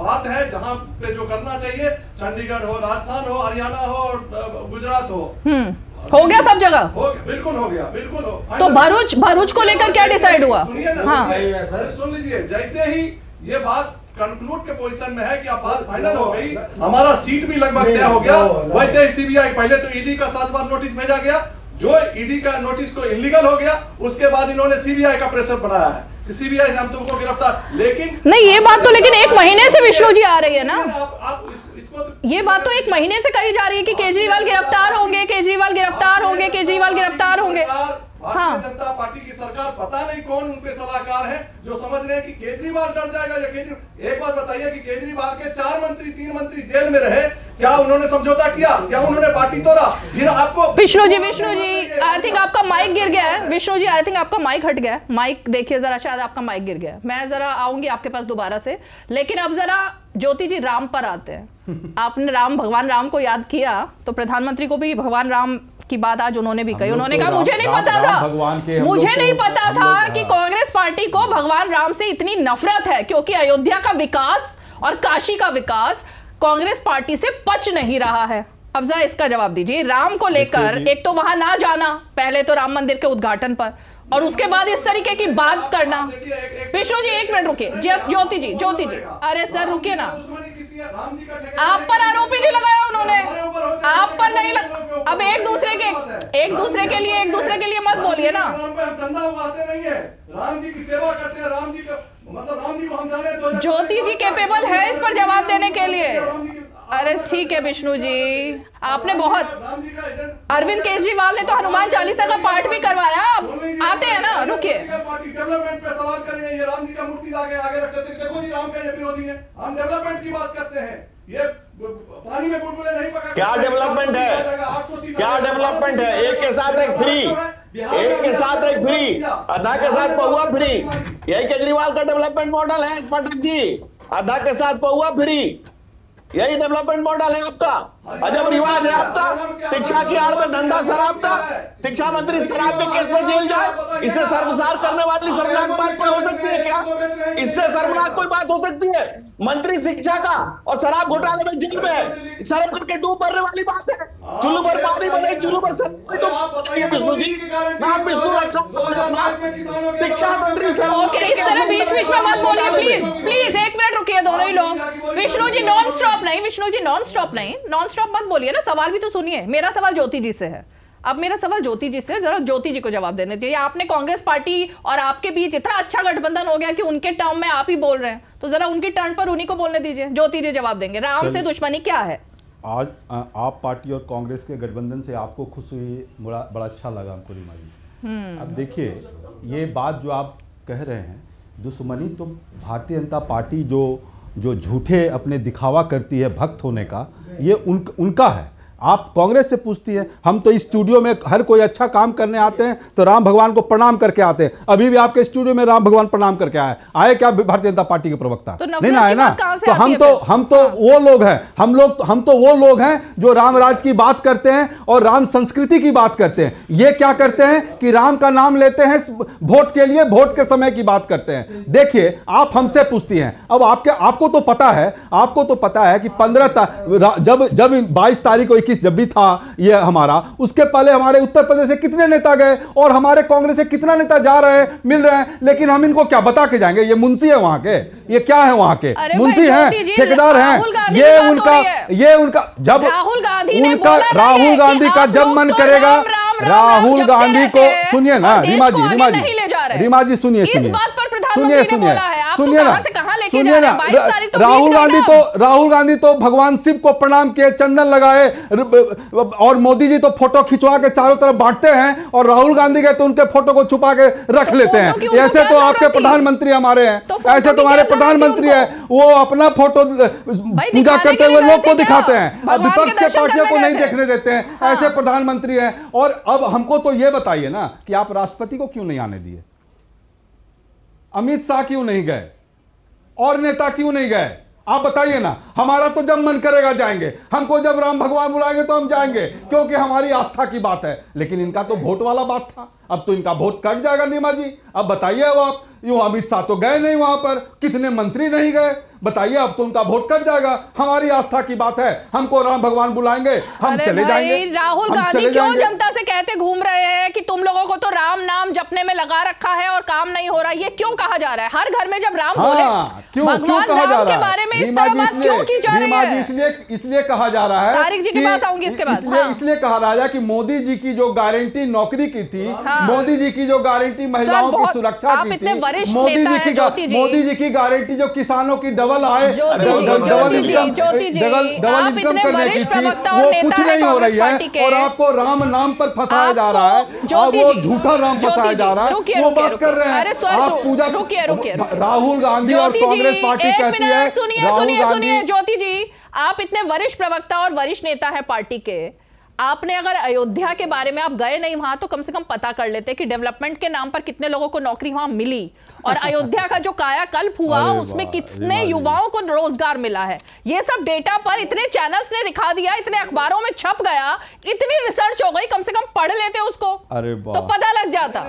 बात है जहाँ पे जो करना चाहिए चंडीगढ़ हो राजस्थान हो हरियाणा हो और गुजरात हो। हम्म। हो गया सब जगह? हो गया बिल्कुल हो गया बिल्कुल हो। तो भरूच भरूच को लेकर क्या डिसाइड हुआ? सुनिए ना हाँ। सुनिए, सुन लीजिए जैसे ही ये बात कंक्लूड के पोजीशन में है कि अब बात फाइनल हो गई। हमारा सीट भी लगभग तय हो गया। वैसे ही सीबीआई पहले तो ईडी का सात बार नोटिस भेजा गया। जो ईडी का नोटिस को इलीगल हो गया उसके बाद इन्होंने सीबीआई का प्रेशर बढ़ाया है। सीबीआई से हम तुमको गिरफ़्तार लेकिन नहीं ये बात तो लेकिन एक महीने से विष्णु जी आ रही है ना? आप, तो- ये बात तो एक महीने से कही जा रही है कि केजरीवाल गिरफ़्तार होंगे केजरीवाल गिरफ़्तार होंगे केजरीवाल गिरफ़्तार होंगे। भारतीय हाँ जनता पार्टी की सरकार पता नहीं कौन उनके सलाहकार हैं जो समझ रहे हैं कि केजरीवाल डर जाएगा या केजरीवाल एक बात बताइए कि केजरीवाल के चार मंत्री तीन मंत्री जेल में रहे क्या उन्होंने समझौता किया? क्या उन्होंने पार्टी तोड़ा? फिर आपको विष्णु जी विष्णु जी आई थिंक आपका माइक गिर गया है। विष्णु जी आई थिंक आपका माइक हट गया है। माइक देखिए जरा शायद आपका माइक गिर गया है। मैं जरा आऊँगी आपके पास दोबारा से। लेकिन अब जरा ज्योति जी राम पर आते हैं। आपने राम भगवान राम को याद किया तो प्रधानमंत्री को भी भगवान राम की बात आज उन्होंने भी कही। उन्होंने तो कहा मुझे नहीं पता था। भगवान के मुझे नहीं तो- पता था कि हाँ। कांग्रेस पार्टी को भगवान राम से इतनी नफरत है क्योंकि अयोध्या का विकास और काशी का विकास कांग्रेस पार्टी से पच नहीं रहा है। अब जरा इसका जवाब दीजिए। राम को लेकर एक तो वहाँ ना जाना पहले तो राम मंदिर के उद्घाटन पर। और उसके बाद इस तरीके की बात करना। विष्णु जी, एक मिनट रुकिए। ज्योति जी ज्योति जी। अरे सर, रुकिए ना। आप पर आरोप ही नहीं लगाया उन्होंने। आप पर नहीं लग... अब एक दूसरे के एक दूसरे के लिए एक दूसरे के लिए मत बोलिए ना। ज्योति जी कैपेबल है इस पर जवाब देने के लिए। अरे ठीक है विष्णु जी। आपने बहुत अरविंद केजरीवाल ने तो हनुमान चालीसा का पाठ भी करवाया आते हैं ना रुकिए पार्टी डेवलपमेंट पे सवाल करेंगे ये राम जी का मूर्ति लाके आगे रखते थे देखो जी राम का ये विरोधी है। हम डेवलपमेंट की बात करते हैं। ये पानी में बुलबुले नहीं पका क्या डेवलपमेंट है? क्या डेवलपमेंट है? एक के साथ एक फ्री एक के साथ एक फ्री आधा के साथ पहुआ फ्री यही केजरीवाल का डेवलपमेंट मॉडल है पाठक जी। आधा के साथ पहुआ फ्री यही डेवलपमेंट मॉडल है आपका। अजब रिवाज है आपका शिक्षा की आड़ में धंधा शराब का शिक्षा मंत्री शराब के केस में जेल जाए इससे शर्मसार करने वाली शर्मनाक बात कोई हो सकती है क्या? इससे शर्मनाक कोई बात हो सकती है? मंत्री शिक्षा का और शराब घोटाले में जेल में है। शर्म करके डूब मरने वाली बात है। चुल्लू पर पानी में नहीं चुल्लू पर विष्णु जी नाम विष्णु शिक्षा मंत्री ओके इस तरह बीच बीच में मत बोलिए प्लीज़ प्लीज़ एक मिनट रुकिए दोनों ही लोग। विष्णु जी नॉन स्टॉप नहीं विष्णु जी नॉन स्टॉप नहीं नॉन स्टॉप मत बोलिए ना सवाल भी तो सुनिए। मेरा सवाल ज्योति जी से है। अब मेरा सवाल ज्योति जी से जरा ज्योति जी को जवाब देने दीजिए। आपने कांग्रेस पार्टी और आपके बीच इतना अच्छा गठबंधन हो गया कि उनके टर्म में आप ही बोल रहे हैं। तो जरा उनकी टर्न पर उन्हीं को बोलने दीजिए। ज्योति जी जवाब देंगे। राम से दुश्मनी क्या है? आज अ, आप पार्टी और कांग्रेस के गठबंधन से आपको खुश हुई बड़ा बड़ा अच्छा लगा हमको रीमा जी अब देखिए ये बात जो आप कह रहे हैं दुश्मनी तो भारतीय जनता पार्टी जो जो झूठे अपने दिखावा करती है भक्त होने का ये उन, उनका है। आप कांग्रेस से पूछती हैं हम तो इस स्टूडियो में हर कोई अच्छा काम करने आते हैं तो राम भगवान को प्रणाम करके आते हैं। अभी भी आपके स्टूडियो में राम भगवान प्रणाम करके आए आए क्या भारतीय जनता पार्टी के प्रवक्ता? तो नहीं ना आए ना? से तो हम तो हम तो हाँ। वो लोग हैं हम लोग हम तो वो लोग हैं जो राम राज की बात करते हैं और राम संस्कृति की बात करते हैं। ये क्या करते हैं कि राम का नाम लेते हैं वोट के लिए वोट के समय की बात करते हैं। देखिए आप हमसे पूछती हैं। अब आपके आपको तो पता है आपको तो पता है कि पंद्रह जब जब बाईस तारीख को इक्कीस जब भी था ये हमारा उसके पहले हमारे उत्तर प्रदेश से कितने नेता गए और हमारे कांग्रेस से कितना नेता जा रहे हैं मिल रहे हैं लेकिन हम इनको क्या बता के जाएँगे? ये मुंशी है वहाँ के। ये क्या है वहाँ के? मुंशी है ठेकेदार हैं। ये उनका ये उनका जब राहुल गांधी उनका राहुल गांधी का जब मन तो करेगा राहुल गांधी को सुनिए ना रीमा जी रीमा जी। रीमा जी सुनिए इस सुनिए। सुनिए सुनिए। है, आप तो सुनिए ना। सुनिए ना। हैं? 22 तारीख तो राहुल गांधी तो राहुल गांधी तो भगवान शिव को प्रणाम किए चंदन लगाए और मोदी जी तो फ़ोटो खिंचवा के चारों तरफ़ बांटते हैं और राहुल गांधी गए तो उनके फ़ोटो को छुपा के रख तो लेते हैं। ऐसे तो आपके प्रधानमंत्री हमारे हैं। तो ऐसे की तो थी प्रधानमंत्री है। वो अपना फ़ोटो पूजा करते हुए लोग को दिखाते हैं विपक्ष के पार्टियों को नहीं देखने देते हैं। हाँ। ऐसे प्रधानमंत्री हैं। और अब हमको तो ये बताइए ना कि आप राष्ट्रपति को क्यों नहीं आने दिए? अमित शाह क्यों नहीं गए? और नेता क्यों नहीं गए? आप बताइए ना, हमारा तो जब मन करेगा जाएँगे, हमको जब राम भगवान बुलाएँगे तो हम जाएँगे, क्योंकि हमारी आस्था की बात है। लेकिन इनका तो वोट वाला बात था। अब तो इनका वोट कट जाएगा नीमा जी। अब बताइए अब आप यूँ अमित शाह तो गए नहीं वहाँ पर कितने मंत्री नहीं गए? बताइए अब तो उनका वोट कट जाएगा। हमारी आस्था की बात है हमको राम भगवान बुलाएँगे हम चले जाएँगे। राहुल गांधी क्यों। जनता से कहते घूम रहे हैं कि तुम लोगों को तो राम नाम जपने में लगा रखा है और काम नहीं हो रहा ये क्यों कहा जा रहा है? हर घर में जब राम बोले हाँ, क्यों क्यों भगवान कहा जा रहा के बारे में है इस तरह बात क्यों की जा रही है? इसलिए इसलिए कहा जा रहा है तारिक जी के पास आऊँगी इसके बाद, इसलिए हाँ। कहा रहा है कि मोदी जी की जो गारंटी नौकरी की थी हाँ। मोदी जी की जो गारंटी महिलाओं की सुरक्षा की थी। मोदी जी की। मोदी जी की गारंटी जो किसानों की डबल आए double income double double income करने की थी वो कुछ नहीं हो रही। है और आपको राम नाम पर फंसाया जा रहा है। ज्योति वो झूठा राम ज्योति फंसाया जा रहा है। वो बात कर रहे हैं। आप पूजा रुकिए, रुकिए, रुकिए। राहुल गांधी और कांग्रेस पार्टी कहती है सुनिए राहुल सुनिए सुनिए गांधी ज्योति जी आप इतने वरिष्ठ प्रवक्ता और वरिष्ठ नेता है पार्टी के। आपने अगर अयोध्या के बारे में आप गए नहीं वहाँ तो कम से कम पता कर लेते कि डेवलपमेंट के नाम पर कितने लोगों को नौकरी वहाँ मिली। और अयोध्या का जो कायाकल्प हुआ उसमें कितने युवाओं को रोज़गार मिला है। ये सब डेटा पर इतने चैनल्स ने दिखा दिया इतने अखबारों में छप गया इतनी रिसर्च हो गई कम से कम पढ़ लेते उसको अरे तो पता लग जाता।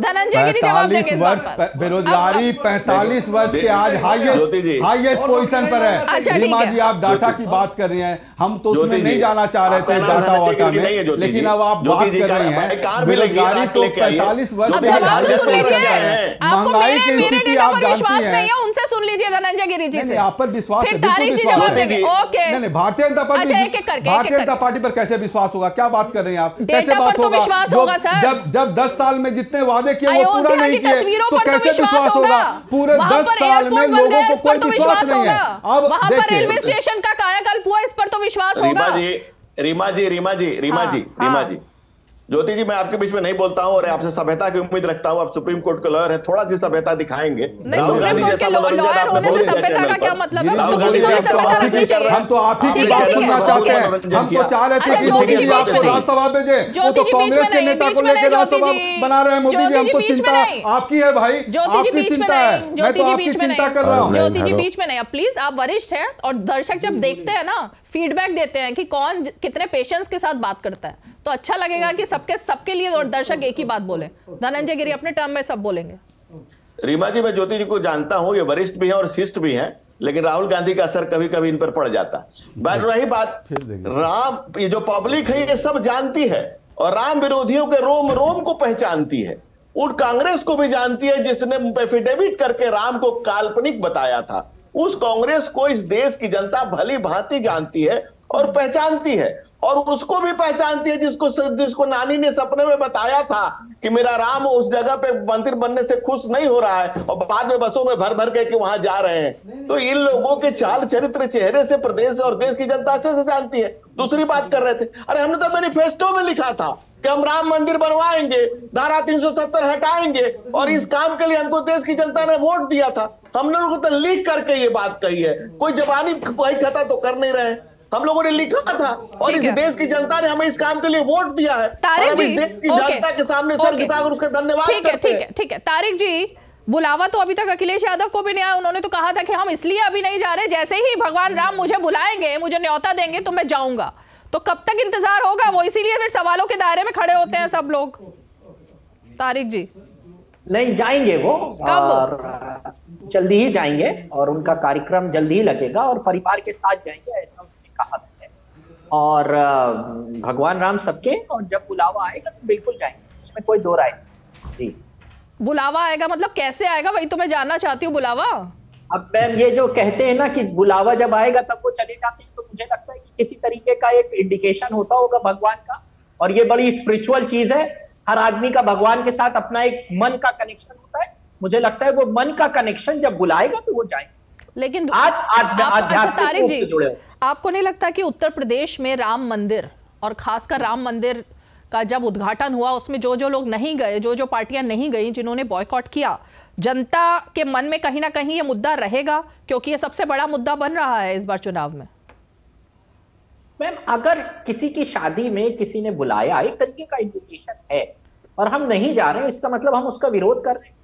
धनंजय गिरी जवाब देंगे इस बात वर्ष पर? बेरोजगारी पैंतालीस वर्ष के आज हाईएस्ट हाईएस्ट पोजीशन पर अच्छा, है है। जी आप डाटा की बात कर रही हैं। हम तो उसमें नहीं जाना चाह रहे आपका थे धनंजय वाटा है, में लेकिन अब आप बात कर रहे हैं बेरोजगारी तो पैंतालीस वर्ष तो महँगाई की स्थिति आप जानती हैं। उनसे सुन लीजिए धनंजय गिरी जी आप पर विश्वास भारतीय जनता पार्टी अच्छा, भारतीय जनता पार्टी पर कैसे विश्वास होगा? क्या बात कर रही हैं आप? कैसे बात तो होगा? जब जब 10 साल में जितने वादे किए वो पूरा नहीं किए तो तो कैसे विश्वास होगा? पूरे दस साल में लोगों को कोई तो विश्वास नहीं है। अब वहाँ पर रेलवे स्टेशन का कायाकल्प हुआ इस पर तो विश्वास होगा रीमा जी रीमा जी रीमा जी रीमा हाँ, जी रीमा हाँ। जी ज्योति जी मैं आपके बीच में नहीं बोलता हूँ और आपसे सभ्यता की उम्मीद रखता हूँ। आप सुप्रीम कोर्ट के लॉयर है थोड़ा सी सभ्यता दिखाएँगे। राहुल गांधी जैसा के मनोरंजन लॉयर आपने होने से बहुत किया सभ्यता चैनल का क्या पर। मतलब? है राहुल तो जी, तो सभ्यता आप ही रखनी की- चाहिए। हम तो आप ही की बात सुनना चाहते हैं। हम तो चाह रहे थे अच्छा, कि मोदी जी जी आपको राज्यसभा भेजे वो तो कांग्रेस के नेता को लेकर राज्यसभा बना रहे हैं मोदी जी ज्योति हम जी बीच में चिंता आपकी है भाई ज्योति जी आपकी चिंता है। मैं ज्योति तो जी आपकी बीच में चिंता कर रहा हूँ। ज्योति जी बीच में नहीं। प्लीज़ आप वरिष्ठ हैं और दर्शक जब देखते हैं ना फीडबैक देते हैं कि कौन कितने पेशेंस के साथ बात करता है तो अच्छा लगेगा कि सबके सबके लिए और दर्शक एक ही बात बोले। धनंजय गिरी अपने टर्म में सब बोलेंगे। रीमा जी मैं ज्योति जी को जानता हूँ ये वरिष्ठ भी हैं और शिष्ट भी हैं लेकिन राहुल गांधी का असर कभी कभी इन पर पड़ जाता। है बात रही बात राम ये जो पब्लिक है ये सब जानती है और राम विरोधियों के रोम रोम को पहचानती है। उन कांग्रेस को भी जानती है जिसने एफिडेविट करके राम को काल्पनिक बताया था। उस कांग्रेस को इस देश की जनता भली भांति जानती है और पहचानती है। और उसको भी पहचानती है जिसको जिसको नानी ने सपने में बताया था कि मेरा राम उस जगह पे मंदिर बनने से खुश नहीं हो रहा है और बाद में बसों में भर भर के कि वहाँ जा रहे हैं। तो इन लोगों के चाल चरित्र चेहरे से प्रदेश और देश की जनता अच्छे से जानती है। दूसरी बात कर रहे थे अरे हमने तो मैनिफेस्टो में लिखा था कि हम राम मंदिर बनवाएँगे धारा 370 हटाएँगे और इस काम के लिए हमको देश की जनता ने वोट दिया था। हमने लोगों को तो लिख करके ये बात कही है। कोई जबानी कोई कथा तो कर नहीं रहे हम लोगों ने लिखा था और इस देश की जनता ने हमें इस काम के लिए वोट दिया है। तारिक जी देश की जनता के सामने सर झुकाकर उसका धन्यवाद ठीक है ठीक है ठीक है। तारिक जी बुलावा तो अभी तक अखिलेश यादव को भी नहीं आया। उन्होंने तो कहा था कि हम इसलिए अभी नहीं जा रहे जैसे ही भगवान राम मुझे बुलाएँगे मुझे न्योता देंगे तो मैं जाऊँगा। तो कब तक इंतज़ार होगा? वो इसीलिए फिर सवालों के दायरे में खड़े होते हैं सब लोग। तारिक जी। नहीं जाएँगे वो। कब? और जल्दी ही जाएँगे और उनका कार्यक्रम जल्दी ही लगेगा और परिवार के साथ जाएँगे ऐसा उन्होंने कहा है। और भगवान राम सबके और जब बुलावा आएगा तो बिल्कुल जाएँगे इसमें कोई दो राय जी। बुलावा आएगा मतलब कैसे आएगा? वही तो मैं जानना चाहती हूँ बुलावा। अब मैम ये जो कहते हैं ना कि बुलावा जब आएगा तब वो चले जाते हैं तो मुझे लगता है कि किसी तरीके का एक इंडिकेशन होता होगा भगवान का। और ये बड़ी स्पिरिचुअल चीज़ है। हर आदमी का भगवान के साथ अपना एक मन का कनेक्शन होता है। मुझे लगता है वो मन का कनेक्शन जब बुलाएगा तो वो जाएँगे। लेकिन आज आध्या- आप- अच्छा तारिक जी। आपको नहीं लगता कि उत्तर प्रदेश में राम मंदिर और खासकर राम मंदिर का जब उद्घाटन हुआ उसमें जो जो लोग नहीं गए जो जो पार्टियाँ नहीं गई जिन्होंने बॉयकॉट किया जनता के मन में कहीं ना कहीं ये मुद्दा रहेगा क्योंकि ये सबसे बड़ा मुद्दा बन रहा है इस बार चुनाव में मैम अगर किसी की शादी में किसी ने बुलाया एक तरीके का इन्विटेशन है और हम नहीं जा रहे हैं इसका मतलब हम उसका विरोध कर रहे हैं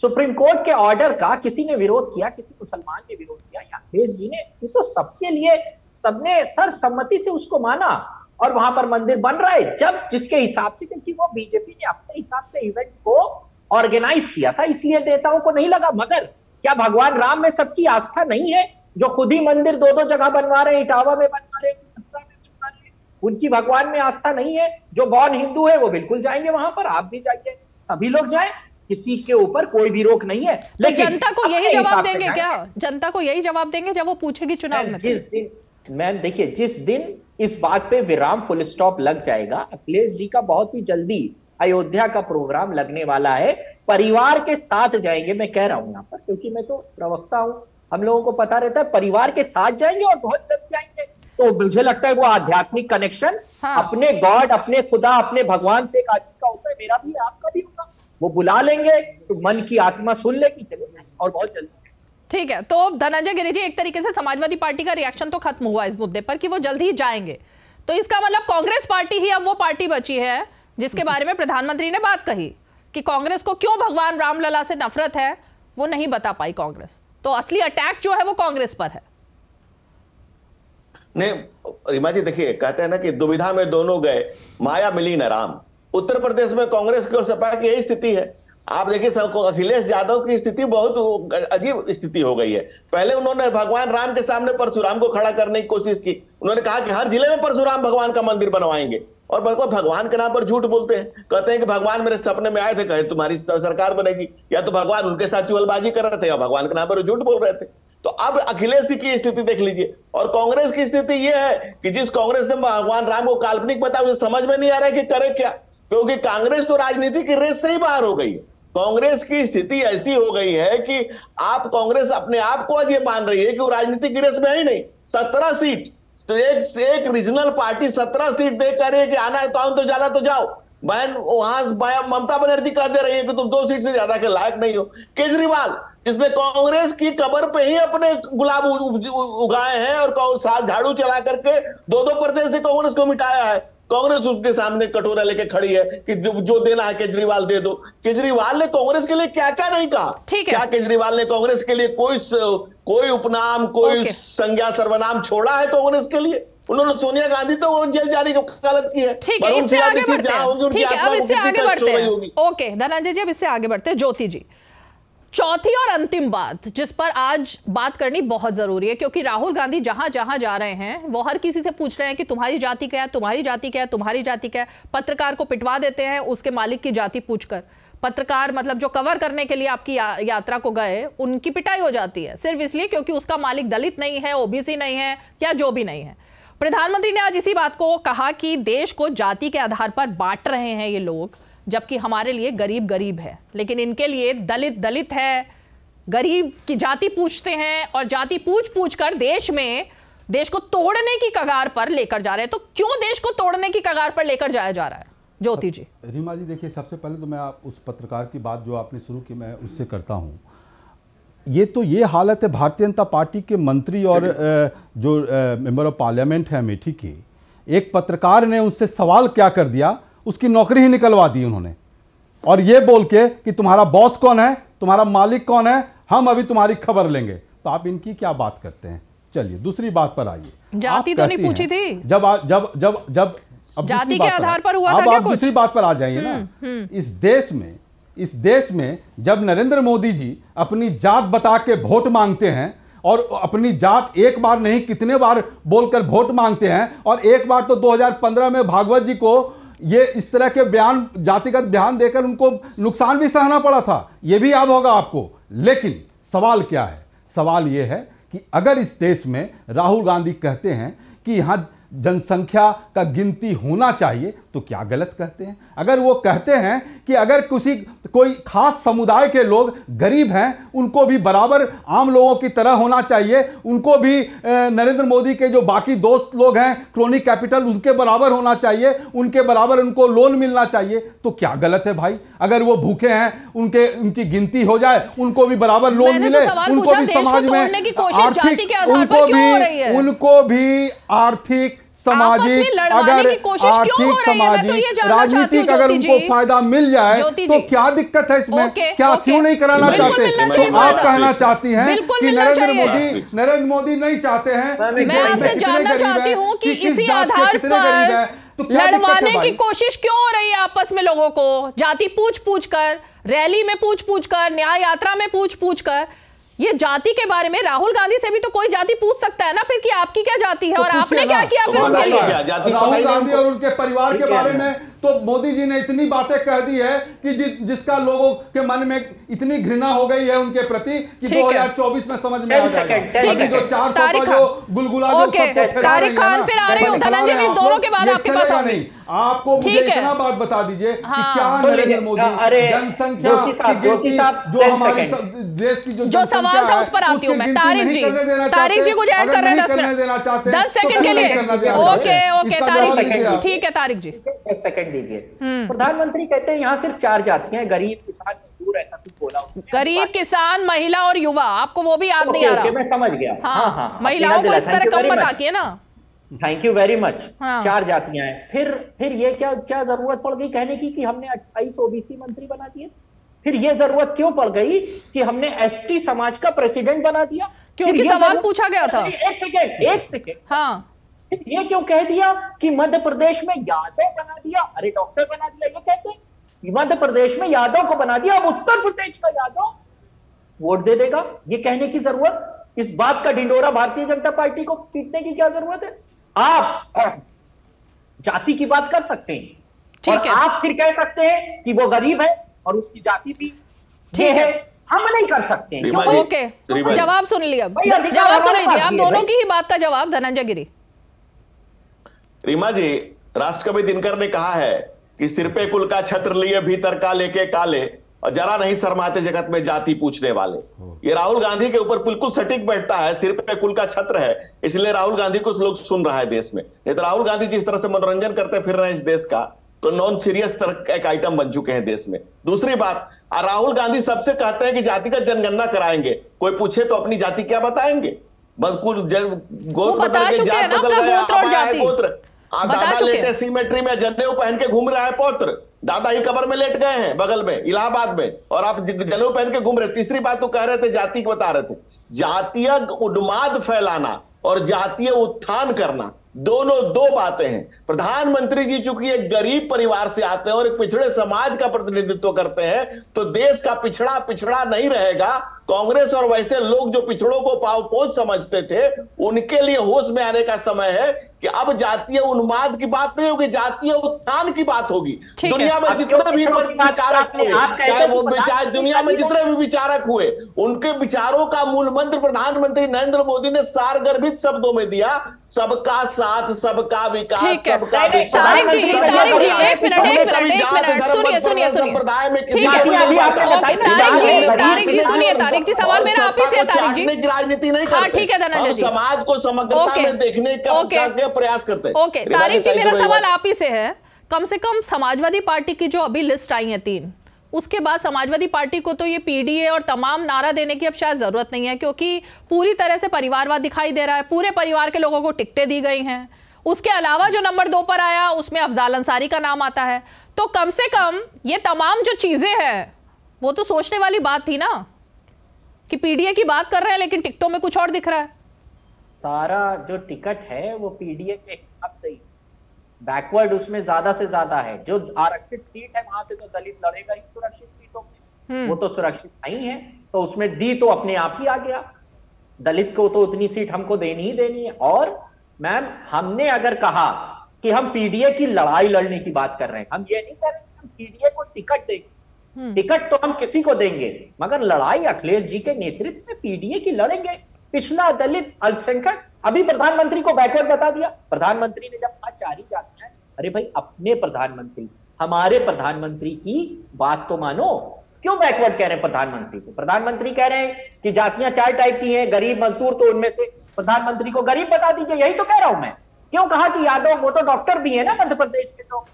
सुप्रीम कोर्ट के ऑर्डर का किसी ने विरोध किया, किसी मुसलमान ने विरोध किया, या अखिलेश जी ने, ये तो सबके लिए, सबने सर्वसम्मति से उसको माना। और वहाँ पर मंदिर बन रहा है, जब जिसके हिसाब से, क्योंकि वो बीजेपी ने अपने हिसाब से इवेंट को ऑर्गेनाइज किया था, इसलिए नेताओं को नहीं लगा। मगर क्या भगवान राम में सबकी आस्था नहीं है? जो खुद ही मंदिर दो दो जगह बनवा रहे हैं, इटावा में बनवा रहे मथुरा में बनवा रहे हैं, उनकी भगवान में आस्था नहीं है। जो बॉर्न हिंदू है, वो बिल्कुल जाएँगे वहाँ पर, आप भी जाइए, सभी लोग जाएँ। किसी के ऊपर कोई भी रोक नहीं है। तो लेकिन जनता को यही जवाब देंगे क्या? जनता को यही जवाब देंगे जब वो पूछेगी चुनाव में जिस दिन मैम देखिए जिस दिन इस बात पे विराम फुल स्टॉप लग जाएगा अखिलेश जी का बहुत ही जल्दी अयोध्या का प्रोग्राम लगने वाला है। परिवार के साथ जाएँगे मैं कह रहा हूँ यहाँ पर क्योंकि मैं तो प्रवक्ता हूँ। हम लोगों को पता रहता है परिवार के साथ जाएँगे और बहुत जल्द जाएँगे। तो मुझे लगता है वो आध्यात्मिक कनेक्शन हाँ। अपने गॉड अपने खुदा अपने भगवान से एक आदमी का होता है मेरा भी आपका भी होगा। वो बुला लेंगे तो मन की आत्मा सुन लेगी चले और बहुत जल्दी। ठीक है तो धनंजय गिरी जी एक तरीके से समाजवादी पार्टी का रिएक्शन तो खत्म हुआ इस मुद्दे पर कि वो जल्द ही जाएँगे। तो इसका मतलब कांग्रेस पार्टी ही अब वो पार्टी बची है जिसके बारे में प्रधानमंत्री ने बात कही कि कांग्रेस को क्यों भगवान रामलला से नफरत है वो नहीं बता पाई कांग्रेस। तो असली अटैक जो है वो कांग्रेस पर है। नहीं रीमा जी देखिए कहते हैं ना कि दुविधा में दोनों गए माया मिली न राम। उत्तर प्रदेश में कांग्रेस की और सपा की यही स्थिति है। आप देखिए अखिलेश यादव की स्थिति बहुत अजीब स्थिति हो गई है। पहले उन्होंने भगवान राम के सामने परशुराम को खड़ा करने की कोशिश की। उन्होंने कहा कि हर ज़िले में परशुराम भगवान का मंदिर बनवाएँगे। और बिल्कुल भगवान के नाम पर झूठ बोलते हैं। कहते हैं कि भगवान मेरे सपने में आए थे, कहे, तुम्हारी सरकार बनेगी। या तो भगवान उनके साथ चुगलबाजी कर रहे थे, या भगवान के नाम पर झूठ बोल रहे थे। तो अब अखिलेश जी की स्थिति देख लीजिए। और कांग्रेस की स्थिति यह है कि जिस कांग्रेस ने भगवान राम को काल्पनिक बताया, उसे समझ में नहीं आ रहा है कि करे क्या। क्योंकि कांग्रेस तो राजनीति की रेस से ही बाहर हो गई कांग्रेस की स्थिति ऐसी हो गई है कि आप कांग्रेस अपने आप को आज ये मान रही है कि वो राजनीतिक रेस में है ही नहीं। सत्रह सीट तो एक एक रीजनल पार्टी सत्रह सीट दे कर रही है कि आना है तो आओ तो जाना तो जाओ। बहन, वहाँ ममता बनर्जी कह दे रही है कि तुम दो सीट से ज़्यादा के लायक नहीं हो। केजरीवाल, जिसने कांग्रेस की कबर पे ही अपने गुलाब उगाए हैं और झाड़ू चला करके दो दो प्रदेश से कांग्रेस को मिटाया है। कांग्रेस उसके सामने कटोरा लेके खड़ी है कि जो, जो देना है केजरीवाल दे दो। केजरीवाल ने कांग्रेस के लिए क्या क्या नहीं कहा? क्या केजरीवाल ने कांग्रेस के लिए कोई कोई उपनाम कोई संज्ञा सर्वनाम छोड़ा है कांग्रेस के लिए? उन्होंने सोनिया गांधी तो जेल जाने की वकालत की है। ठीक है इससे आगे बढ़ते हैं। ठीक है अब इससे आगे बढ़ते हैं। ओके धनंजय जी अब इससे आगे बढ़ते हैं। ज्योति जी। चौथी और अंतिम बात जिस पर आज बात करनी बहुत ज़रूरी है क्योंकि राहुल गांधी जहाँ जहाँ जा रहे हैं वो हर किसी से पूछ रहे हैं कि तुम्हारी जाति क्या है तुम्हारी जाति क्या है तुम्हारी जाति क्या है। पत्रकार को पिटवा देते हैं उसके मालिक की जाति पूछकर। पत्रकार मतलब जो कवर करने के लिए आपकी या, यात्रा को गए उनकी पिटाई हो जाती है। सिर्फ़ इसलिए क्योंकि उसका मालिक दलित नहीं है ओबीसी नहीं है या जो भी नहीं है। प्रधानमंत्री ने आज इसी बात को कहा कि देश को जाति के आधार पर बांट रहे हैं ये लोग। जबकि हमारे लिए गरीब गरीब है। लेकिन इनके लिए दलित दलित है। गरीब की जाति पूछते हैं और जाति पूछ पूछ कर देश में देश को तोड़ने की कगार पर लेकर जा रहे हैं। तो क्यों देश को तोड़ने की कगार पर लेकर जाया जा रहा है? ज्योति जी। रीमा जी देखिए सबसे पहले तो मैं आप उस पत्रकार की बात जो आपने शुरू की मैं उससे करता हूँ। ये तो ये हालत है भारतीय जनता पार्टी के मंत्री और जो मेंबर ऑफ़ पार्लियामेंट है अमेठी की। एक पत्रकार ने उनसे सवाल क्या कर दिया? उसकी नौकरी ही निकलवा दी उन्होंने। और ये बोल के कि तुम्हारा बॉस कौन है तुम्हारा मालिक कौन है हम अभी तुम्हारी खबर लेंगे। तो आप इनकी क्या बात करते हैं? चलिए दूसरी बात पर आइए। जाति तो नहीं पूछी थी? जब आ, जब जब जब अब जाति के आधार पर हुआ अब आप दूसरी बात पर आ जाइए ना। हम्म, हम्म। इस देश में इस देश में जब नरेंद्र मोदी जी अपनी जात बता के वोट मांगते हैं और अपनी जात एक बार नहीं कितने बार बोलकर वोट मांगते हैं और एक बार तो 2015 में भागवत जी को ये इस तरह के बयान, जातिगत बयान देकर उनको नुकसान भी सहना पड़ा था, ये भी याद होगा आपको। लेकिन सवाल क्या है? सवाल ये है कि अगर इस देश में राहुल गांधी कहते हैं कि यहाँ जनसंख्या का गिनती होना चाहिए तो क्या गलत कहते हैं? अगर वो कहते हैं कि अगर किसी कोई खास समुदाय के लोग गरीब हैं उनको भी बराबर आम लोगों की तरह होना चाहिए उनको भी नरेंद्र मोदी के जो बाकी दोस्त लोग हैं क्रोनिक कैपिटल उनके बराबर होना चाहिए उनके बराबर उनको लोन मिलना चाहिए तो क्या गलत है भाई? अगर वो भूखे हैं उनके उनकी गिनती हो जाए उनको भी बराबर लोन तो मिले उनको भी समाज में आर्थिक उनको भी उनको भी आर्थिक सामाजिक अगर आर्थिक तो सामाजिक राजनीतिक अगर उनको फ़ायदा मिल जाए तो क्या दिक्कत है इसमें? क्या क्यों नहीं कराना चाहते? तो आप कहना चाहती हैं कि नरेंद्र मोदी नरेंद्र मोदी नहीं चाहते हैं मैं आपसे जानना चाहती हूँ कि इसी आधार पर तो लड़वाने की कोशिश क्यों हो रही है आपस में लोगों को? जाति पूछ पूछ कर रैली में पूछ पूछ कर न्याय यात्रा में पूछ पूछ कर ये जाति के बारे में राहुल गांधी से भी तो कोई जाति पूछ सकता है ना फिर कि आपकी क्या जाति है तो और आपने क्या किया फिर उनके लिए? राहुल गांधी और उनके परिवार के बारे में तो मोदी जी ने इतनी बातें कह दी है कि जि, जिसका लोगों के मन में इतनी घृणा हो गई है उनके प्रति कि 2024 में समझ में आ जाएगा। जो चार सौ का जो गुलगुला तारिक खान फिर आ रही हूँ धनंजय दोनों के बाद आपके पास नहीं। आपको मुझे इतना बात बता दीजिए कि हाँ। क्या नरेंद्र मोदी जनसंख्या की जो हमारे देश की जो सवाल था उस पर आती हूँ मैं। तारिक जी तारिक जी कुछ ऐड कर रहे हैं दस सेकंड के लिए। Okay okay Tariq ji. ठीक है तारिक जी। दस सेकंड दीजिए। हम्म। प्रधानमंत्री कहते हैं यहाँ सिर्फ़ चार जातियाँ गरीब किसान मजदूर ऐसा कुछ बोला गरीब किसान महिला और युवा आपको वो भी याद नहीं आ रहा। मैं समझ गया। हाँ, हाँ, हाँ, महिलाओं को इस तरह कम बता है ना। थैंक यू वेरी मच हाँ। चार जातियाँ हैं। फिर फिर ये क्या क्या ज़रूरत पड़ गई कहने की कि हमने 28 ओबीसी मंत्री बना दिए? फिर ये ज़रूरत क्यों पड़ गई कि हमने एसटी समाज का प्रेसिडेंट बना दिया? क्योंकि सवाल पूछा गया था। एक सेकेंड एक सेकेंड। हाँ। ये क्यों कह दिया कि मध्य प्रदेश में यादव बना दिया? अरे डॉक्टर बना दिया ये कहते हैं मध्य प्रदेश में यादव को बना दिया अब उत्तर प्रदेश का यादव वोट दे देगा। ये कहने की ज़रूरत? इस बात का ढिंडोरा भारतीय जनता पार्टी को पीटने की क्या ज़रूरत है? आप जाति की बात कर सकते हैं। ठीक है। आप फिर कह सकते हैं कि वो गरीब है और उसकी जाति भी ठीक है। हम नहीं कर सकते ओके जवाब सुन लिया। जवाब सुन लीजिए। आप दोनों की ही बात का जवाब धनंजय गिरी। रीमा जी राष्ट्रकवि दिनकर ने कहा है कि सिर पे कुल का छत्र लिए भीतर का लेके काले। और जरा नहीं शर्माते जगत में जाति पूछने वाले। ये राहुल गांधी के ऊपर बिल्कुल सटीक बैठता है सिर पे कुल का छत्र है इसलिए राहुल गांधी को लोग सुन रहा है देश में। नहीं तो राहुल गांधी जिस तरह से मनोरंजन करते फिर रहे हैं इस देश का तो नॉन सीरियस तरह एक आइटम बन चुके हैं देश में। दूसरी बात राहुल गांधी सबसे कहते हैं कि जातिगत जनगणना कराएँगे। कोई पूछे तो अपनी जाति क्या बताएँगे? बस कुल गोत्र बता बदल के चुके हैं जात ना बदल गोत्र। दादा लेटे। सिमेट्री में जनेऊ पहन के घूम रहा है पौत्र। दादा ही कबर में लेट गए हैं बगल में इलाहाबाद में। और आप जनेऊ पहन के घूम रहे तीसरी बात तो कह रहे थे जाति की बता रहे थे। जातीय उन्माद फैलाना और जातीय उत्थान करना दोनों दो बातें हैं। प्रधानमंत्री जी चूँकि एक गरीब परिवार से आते हैं और एक पिछड़े समाज का प्रतिनिधित्व करते हैं तो देश का पिछड़ा पिछड़ा नहीं रहेगा। कांग्रेस और वैसे लोग जो पिछड़ों को पाव पहुँच समझते थे उनके लिए होश में आने का समय है कि अब जातीय उन्माद की बात नहीं होगी जातीय उत्थान की बात होगी। दुनिया में जितने भी विचारक हुए चाहे वो विचार दुनिया में जितने भी विचारक हुए उनके विचारों का मूल मंत्र प्रधानमंत्री नरेंद्र मोदी ने सारगर्भित शब्दों में दिया सबका साथ सबका विकास सबका। संप्रदाय में तारिक जी, सवाल मेरा आप ही से है, तारिक जी। राजनीति नहीं हाँ, ठीक है, धनंजय जी। समाज को समग्रता में देखने का प्रयास करते हैं? ओके तारिक जी मेरा तो सवाल आप ही से है। कम से कम समाजवादी पार्टी की जो अभी लिस्ट आई है तीन उसके बाद समाजवादी पार्टी को तो ये पीडीए और तमाम नारा देने की अब शायद ज़रूरत नहीं है क्योंकि पूरी तरह से परिवारवाद दिखाई दे रहा है। पूरे परिवार के लोगों को टिकटें दी गई हैं। उसके अलावा जो नंबर दो पर आया उसमें अफजाल अंसारी का नाम आता है। तो कम से कम ये तमाम जो चीज़ें हैं वो तो सोचने वाली बात थी ना। कि पीडीए की बात कर रहे हैं लेकिन टिकटों में कुछ और दिख रहा है। सारा जो टिकट है वो पीडीए के हिसाब से ही। बैकवर्ड उसमें ज़्यादा से ज़्यादा है। जो आरक्षित सीट है वहाँ से तो दलित लड़ेगा ही सुरक्षित सीटों में। हम्म। वो तो सुरक्षित नहीं है तो उसमें दी तो अपने आप ही आ गया। दलित को तो उतनी सीट हमको देनी ही देनी है। और मैम हमने अगर कहा कि हम पीडीए की लड़ाई लड़ने की बात कर रहे हैं हम ये नहीं कह रहे कि हम पीडीए को टिकट देंगे। टिकट तो हम किसी को देंगे मगर लड़ाई अखिलेश जी के नेतृत्व में पीडीए की लड़ेंगे। पिछला दलित अल्पसंख्यक अभी प्रधानमंत्री को बैकवर्ड बता दिया। प्रधानमंत्री ने जब कहा चार जातियाँ हैं, अरे भाई अपने प्रधानमंत्री हमारे प्रधानमंत्री की बात तो मानो। क्यों बैकवर्ड कह रहे हैं प्रधानमंत्री को? प्रधानमंत्री कह रहे हैं कि जातियाँ चार टाइप की हैं गरीब मजदूर तो उनमें से प्रधानमंत्री को गरीब बता दीजिए यही तो कह रहा हूँ मैं। क्यों कहा कि यादव वो तो डॉक्टर भी है ना मध्य प्रदेश के तो?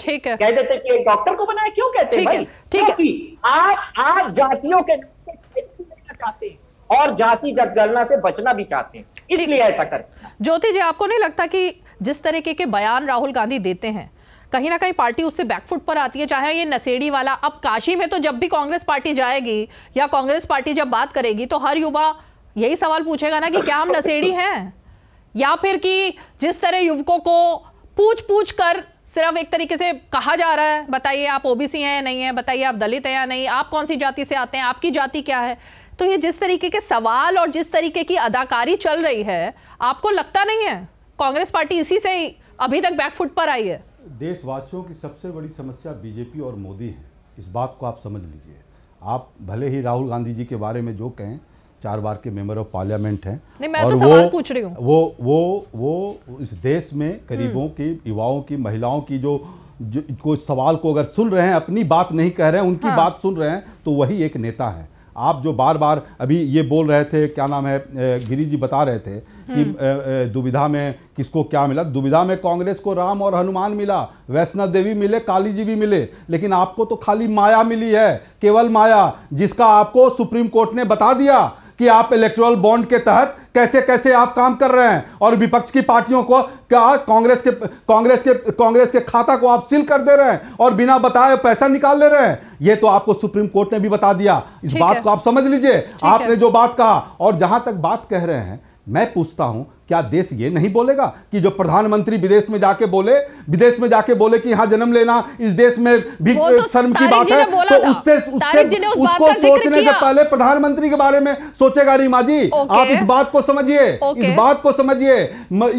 ठीक है। कह देते कि एक डॉक्टर को बनाया क्यों कहते हैं भाई? ठीक है। आप आप जातियों के चाहते हैं और जाति जनगणना से बचना भी चाहते हैं। इसलिए ऐसा करते हैं। ज्योति जी आपको नहीं लगता कि जिस तरीके के बयान राहुल गांधी देते हैं कहीं ना कहीं पार्टी उससे बैकफुट पर आती है चाहे ये नसेड़ी वाला अब काशी में तो जब भी कांग्रेस पार्टी जाएगी या कांग्रेस पार्टी जब बात करेगी तो हर युवा यही सवाल पूछेगा ना कि क्या हम नसेड़ी हैं? या फिर कि जिस तरह युवकों को पूछ पूछ कर सिर्फ़ एक तरीके से कहा जा रहा है, बताइए आप ओबीसी हैं या नहीं है, बताइए आप दलित हैं या नहीं, आप कौन सी जाति से आते हैं, आपकी जाति क्या है? तो ये जिस तरीके के सवाल और जिस तरीके की अदाकारी चल रही है, आपको लगता नहीं है? कांग्रेस पार्टी इसी से अभी तक बैकफुट पर आई है। देशवासियों की सबसे बड़ी समस्या बीजेपी और मोदी है। इस बात को आप समझ लीजिए। आप भले ही राहुल गांधी जी के बारे में जो कहें चार बार के मेंबर ऑफ़ पार्लियामेंट हैं। नहीं, मैं तो सवाल पूछ रही हूँ। वो वो वो इस देश में गरीबों की युवाओं की महिलाओं की जो जो कोई सवाल को अगर सुन रहे हैं अपनी बात नहीं कह रहे हैं उनकी हाँ। बात सुन रहे हैं तो वही एक नेता है। आप जो बार बार अभी ये बोल रहे थे क्या नाम है गिरी जी बता रहे थे कि अ, दुविधा में किसको क्या मिला? दुविधा में कांग्रेस को राम और हनुमान मिला वैष्णव देवी मिले काली जी भी मिले लेकिन आपको तो खाली माया मिली है केवल माया जिसका आपको सुप्रीम कोर्ट ने बता दिया। कि आप इलेक्ट्रल बॉन्ड के तहत कैसे कैसे आप काम कर रहे हैं और विपक्ष की पार्टियों को क्या कांग्रेस के कांग्रेस के कांग्रेस के खाता को आप सील कर दे रहे हैं और बिना बताए पैसा निकाल ले रहे हैं? ये तो आपको सुप्रीम कोर्ट ने भी बता दिया। इस बात को आप समझ लीजिए। आपने जो बात कहा और जहाँ तक बात कह रहे हैं मैं पूछता हूँ क्या देश ये नहीं बोलेगा कि जो प्रधानमंत्री विदेश में जाके बोले विदेश में जाके बोले कि यहाँ जन्म लेना इस देश में भी तो शर्म की बात है तो उससे उससे उस उसको सोचने से पहले प्रधानमंत्री के बारे में सोचेगा रीमा जी। आप इस बात को समझिए इस बात को समझिए।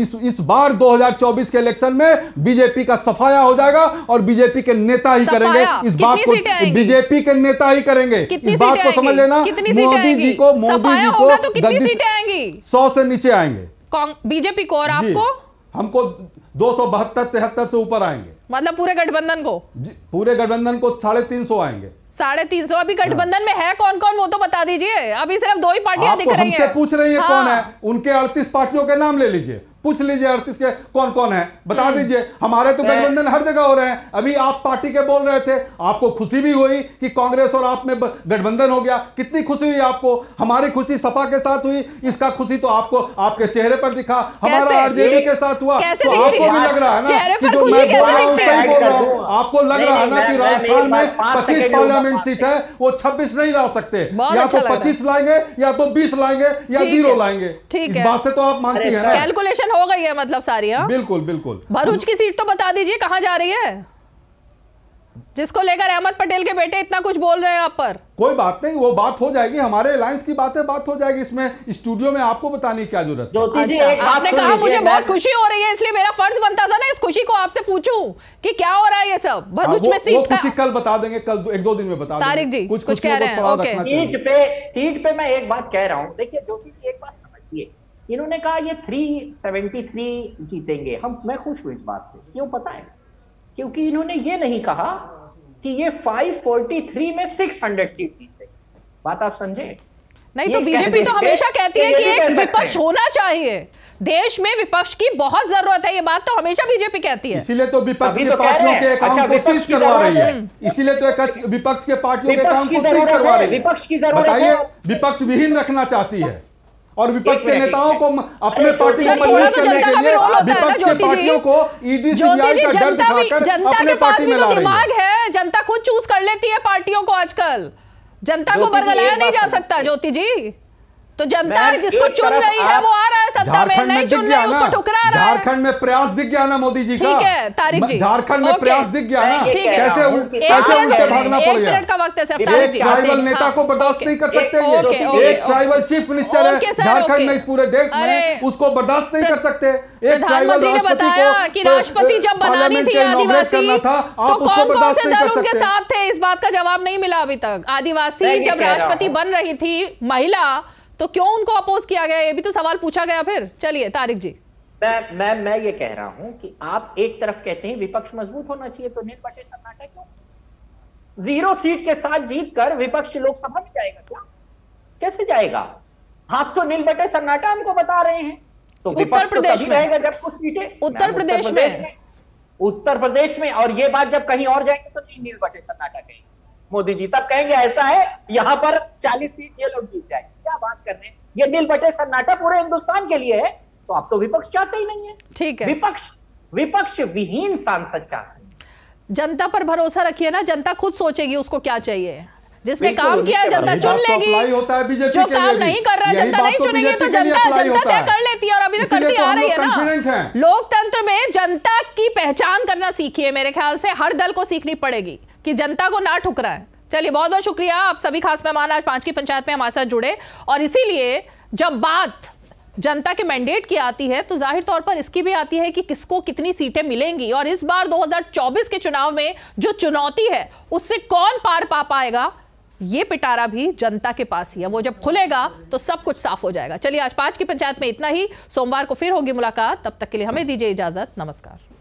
इस इस बार 2024 के इलेक्शन में बीजेपी का सफाया हो जाएगा और बीजेपी के नेता ही करेंगे। इस बात को बीजेपी के नेता ही करेंगे। इस बात को समझ लेना। मोदी जी को मोदी जी को तो सौ से नीचे आएँगे। बीजेपी को और आपको? हमको दो सौ बहत्तर तिहत्तर से ऊपर आएँगे। मतलब पूरे गठबंधन को? पूरे गठबंधन को साढ़े तीन सौ आएँगे। साढ़े तीन सौ? अभी गठबंधन में है कौन कौन वो तो बता दीजिए। अभी सिर्फ़ दो ही पार्टियाँ दिख रही हैं। पूछ रही है हाँ। कौन है? उनके अड़तीस पार्टियों के नाम ले लीजिए। पूछ लीजिए अड़तीस के कौन कौन है? बता हम्म। दीजिए। हमारे तो गठबंधन हर जगह हो रहे हैं। अभी आप पार्टी के बोल रहे थे आपको खुशी भी हुई कि कांग्रेस और आप में गठबंधन हो गया। कितनी खुशी हुई आपको? हमारी खुशी सपा के साथ हुई। इसका खुशी तो आपको आपके चेहरे पर दिखा। हमारा आरजेडी के साथ हुआ। तो आपको भी लग रहा है ना कि जो मैं बोल रहा हूँ सही बोल रहा हूँ। आपको लग रहा है ना कि राजस्थान में पच्चीस पार्लियामेंट सीट है वो छब्बीस नहीं ला सकते। या अच्छा तो। पच्चीस लाएँगे या तो बीस लाएँगे या ज़ीरो लाएँगे। इस बात से तो आप मानती है ना। कैलकुलेशन हो गई है मतलब सारी हाँ? बिल्कुल बिल्कुल। भरूच की सीट तो बता दीजिए कहाँ जा रही है? जिसको लेकर अहमद पटेल के बेटे इतना कुछ बोल रहे हैं आप पर। कोई बात नहीं वो बात हो जाएगी हमारे अलायंस की बातें बात हो जाएगी इसमें स्टूडियो में आपको बताने की क्या ज़रूरत है? जी अच्छा, एक बात आपने कहा मुझे बहुत खुशी हो रही है इसलिए मेरा फ़र्ज़ बनता था ना इस खुशी को आपसे पूछूँ कि क्या हो रहा है ये सब? हाँ, भरूच में सीट का कल बता देंगे कल एक दो दिन में बता तारिक जी, कुछ कह रहे हैं, ओके। सीट पे सीट पे मैं एक बात कह रहा हूँ। देखिए ज्योति जी एक बात समझिए। इन्होंने कहा ये 373 जीतेंगे। हम मैं खुश हूँ इस बात से। क्यों पता है? क्योंकि इन्होंने ये नहीं कहा कि ये 543 में 600 सीट जीते। बात आप समझे? नहीं तो बीजेपी तो हमेशा कहती है कि एक विपक्ष होना चाहिए। देश में विपक्ष की बहुत ज़रूरत है ये बात तो हमेशा बीजेपी कहती है। इसीलिए तो विपक्ष की तो पार्टियों के हैं। अकाउंट अच्छा, को सीज करवा रही है। इसीलिए तो विपक्ष के पार्टियों के अकाउंट को सीज करवा रही है। विपक्ष की ज़रूरत बताइए है। विपक्ष विहीन रखना चाहती है। और विपक्ष के नेताओं को अपने पार्टी को मज़बूत तो करने के लिए विपक्ष के ज्योति जी। पार्टियों को ईडी सीबीआई का डर जनता दिखाकर अपने पार्टी में तो ला रही दिमाग है। है जनता खुद चूज़ कर लेती है पार्टियों को आजकल। जनता को बरगलाया नहीं जा सकता ज्योति जी। तो जनता जिसको चुन रही है वो आ रहा है सत्ता में नहीं चुन रही उसको ठुकरा रहा है। झारखंड में प्रयास दिख गया ना मोदी जी का? ठीक है, तारिक जी। झारखंड में प्रयास दिख गया ना? है। कैसे कैसे उनसे भागना पड़ गया? का वक्त है सिर्फ़ एक ट्राइबल हाँ, नेता को बर्दाश्त नहीं कर सकते? एक ट्राइबल चीफ मिनिस्टर है झारखंड में इस पूरे देश में उसको बर्दाश्त नहीं कर सकते। एक ट्राइबल ने राष्ट्रपति बताया को कि राष्ट्रपति जब बनानी थी आदिवासी था तो आप उसको कौन कौन बर्दाश्त से नहीं दल कर उनके सकते? साथ थे? इस बात का जवाब नहीं मिला अभी तक। आदिवासी जब राष्ट्रपति बन रही थी महिला तो क्यों उनको अपोज किया गया? ये भी तो सवाल पूछा गया फिर। चलिए तारिक जी। मैं मैं मैं ये कह रहा हूँ कि आप एक तरफ़ कहते हैं विपक्ष मज़बूत होना चाहिए तो नील बटे सन्नाटा क्यों? ज़ीरो सीट के साथ जीत कर विपक्ष लोकसभा में जाएगा क्या? कैसे जाएगा? आप तो नील बटे सन्नाटा हमको बता रहे हैं। तो उत्तर तो प्रदेश में। रहेगा जब कुछ सीटें। उत्तर प्रदेश में। उत्तर प्रदेश में और ये बात जब कहीं और जाएँगे तो नहीं नील बटे सन्नाटा कहेंगे। मोदी जी तब कहेंगे ऐसा है यहाँ पर 40 सीट ये लोग जीत जाएँगे। क्या बात कर रहे हैं? ये नील बटे सन्नाटा पूरे हिंदुस्तान के लिए है तो आप तो विपक्ष चाहते ही नहीं है। ठीक है। विपक्ष विपक्ष विहीन सांसद चाहते हैं। जनता पर भरोसा रखिए ना जनता खुद सोचेगी उसको क्या चाहिए। जिसने काम किया जनता चुन तो लेगी होता है जो काम नहीं कर रहा जनता नहीं तो चुनेगी तो जनता जनता तय कर लेती है? और अभी तो इसीलिए करती तो आ रही है ना। लोकतंत्र में जनता की पहचान करना सीखिए मेरे ख्याल से हर दल को सीखनी पड़ेगी। कि जनता को ना ठुकराए चलिए, बहुत बहुत शुक्रिया। आप सभी खास मेहमान आज पाँच की पंचायत में हमारे साथ जुड़े। और इसीलिए जब बात जनता के मैंडेट की आती है तो ज़ाहिर तौर पर इसकी भी आती है कि किसको कितनी सीटें मिलेंगी। और इस बार 2024 के चुनाव में जो चुनौती है, उससे कौन पार पा पाएगा, ये पिटारा भी जनता के पास ही है। वो जब खुलेगा तो सब कुछ साफ़ हो जाएगा। चलिए, आज पाँच की पंचायत में इतना ही। सोमवार को फिर होगी मुलाकात। तब तक के लिए हमें दीजिए इजाज़त। नमस्कार।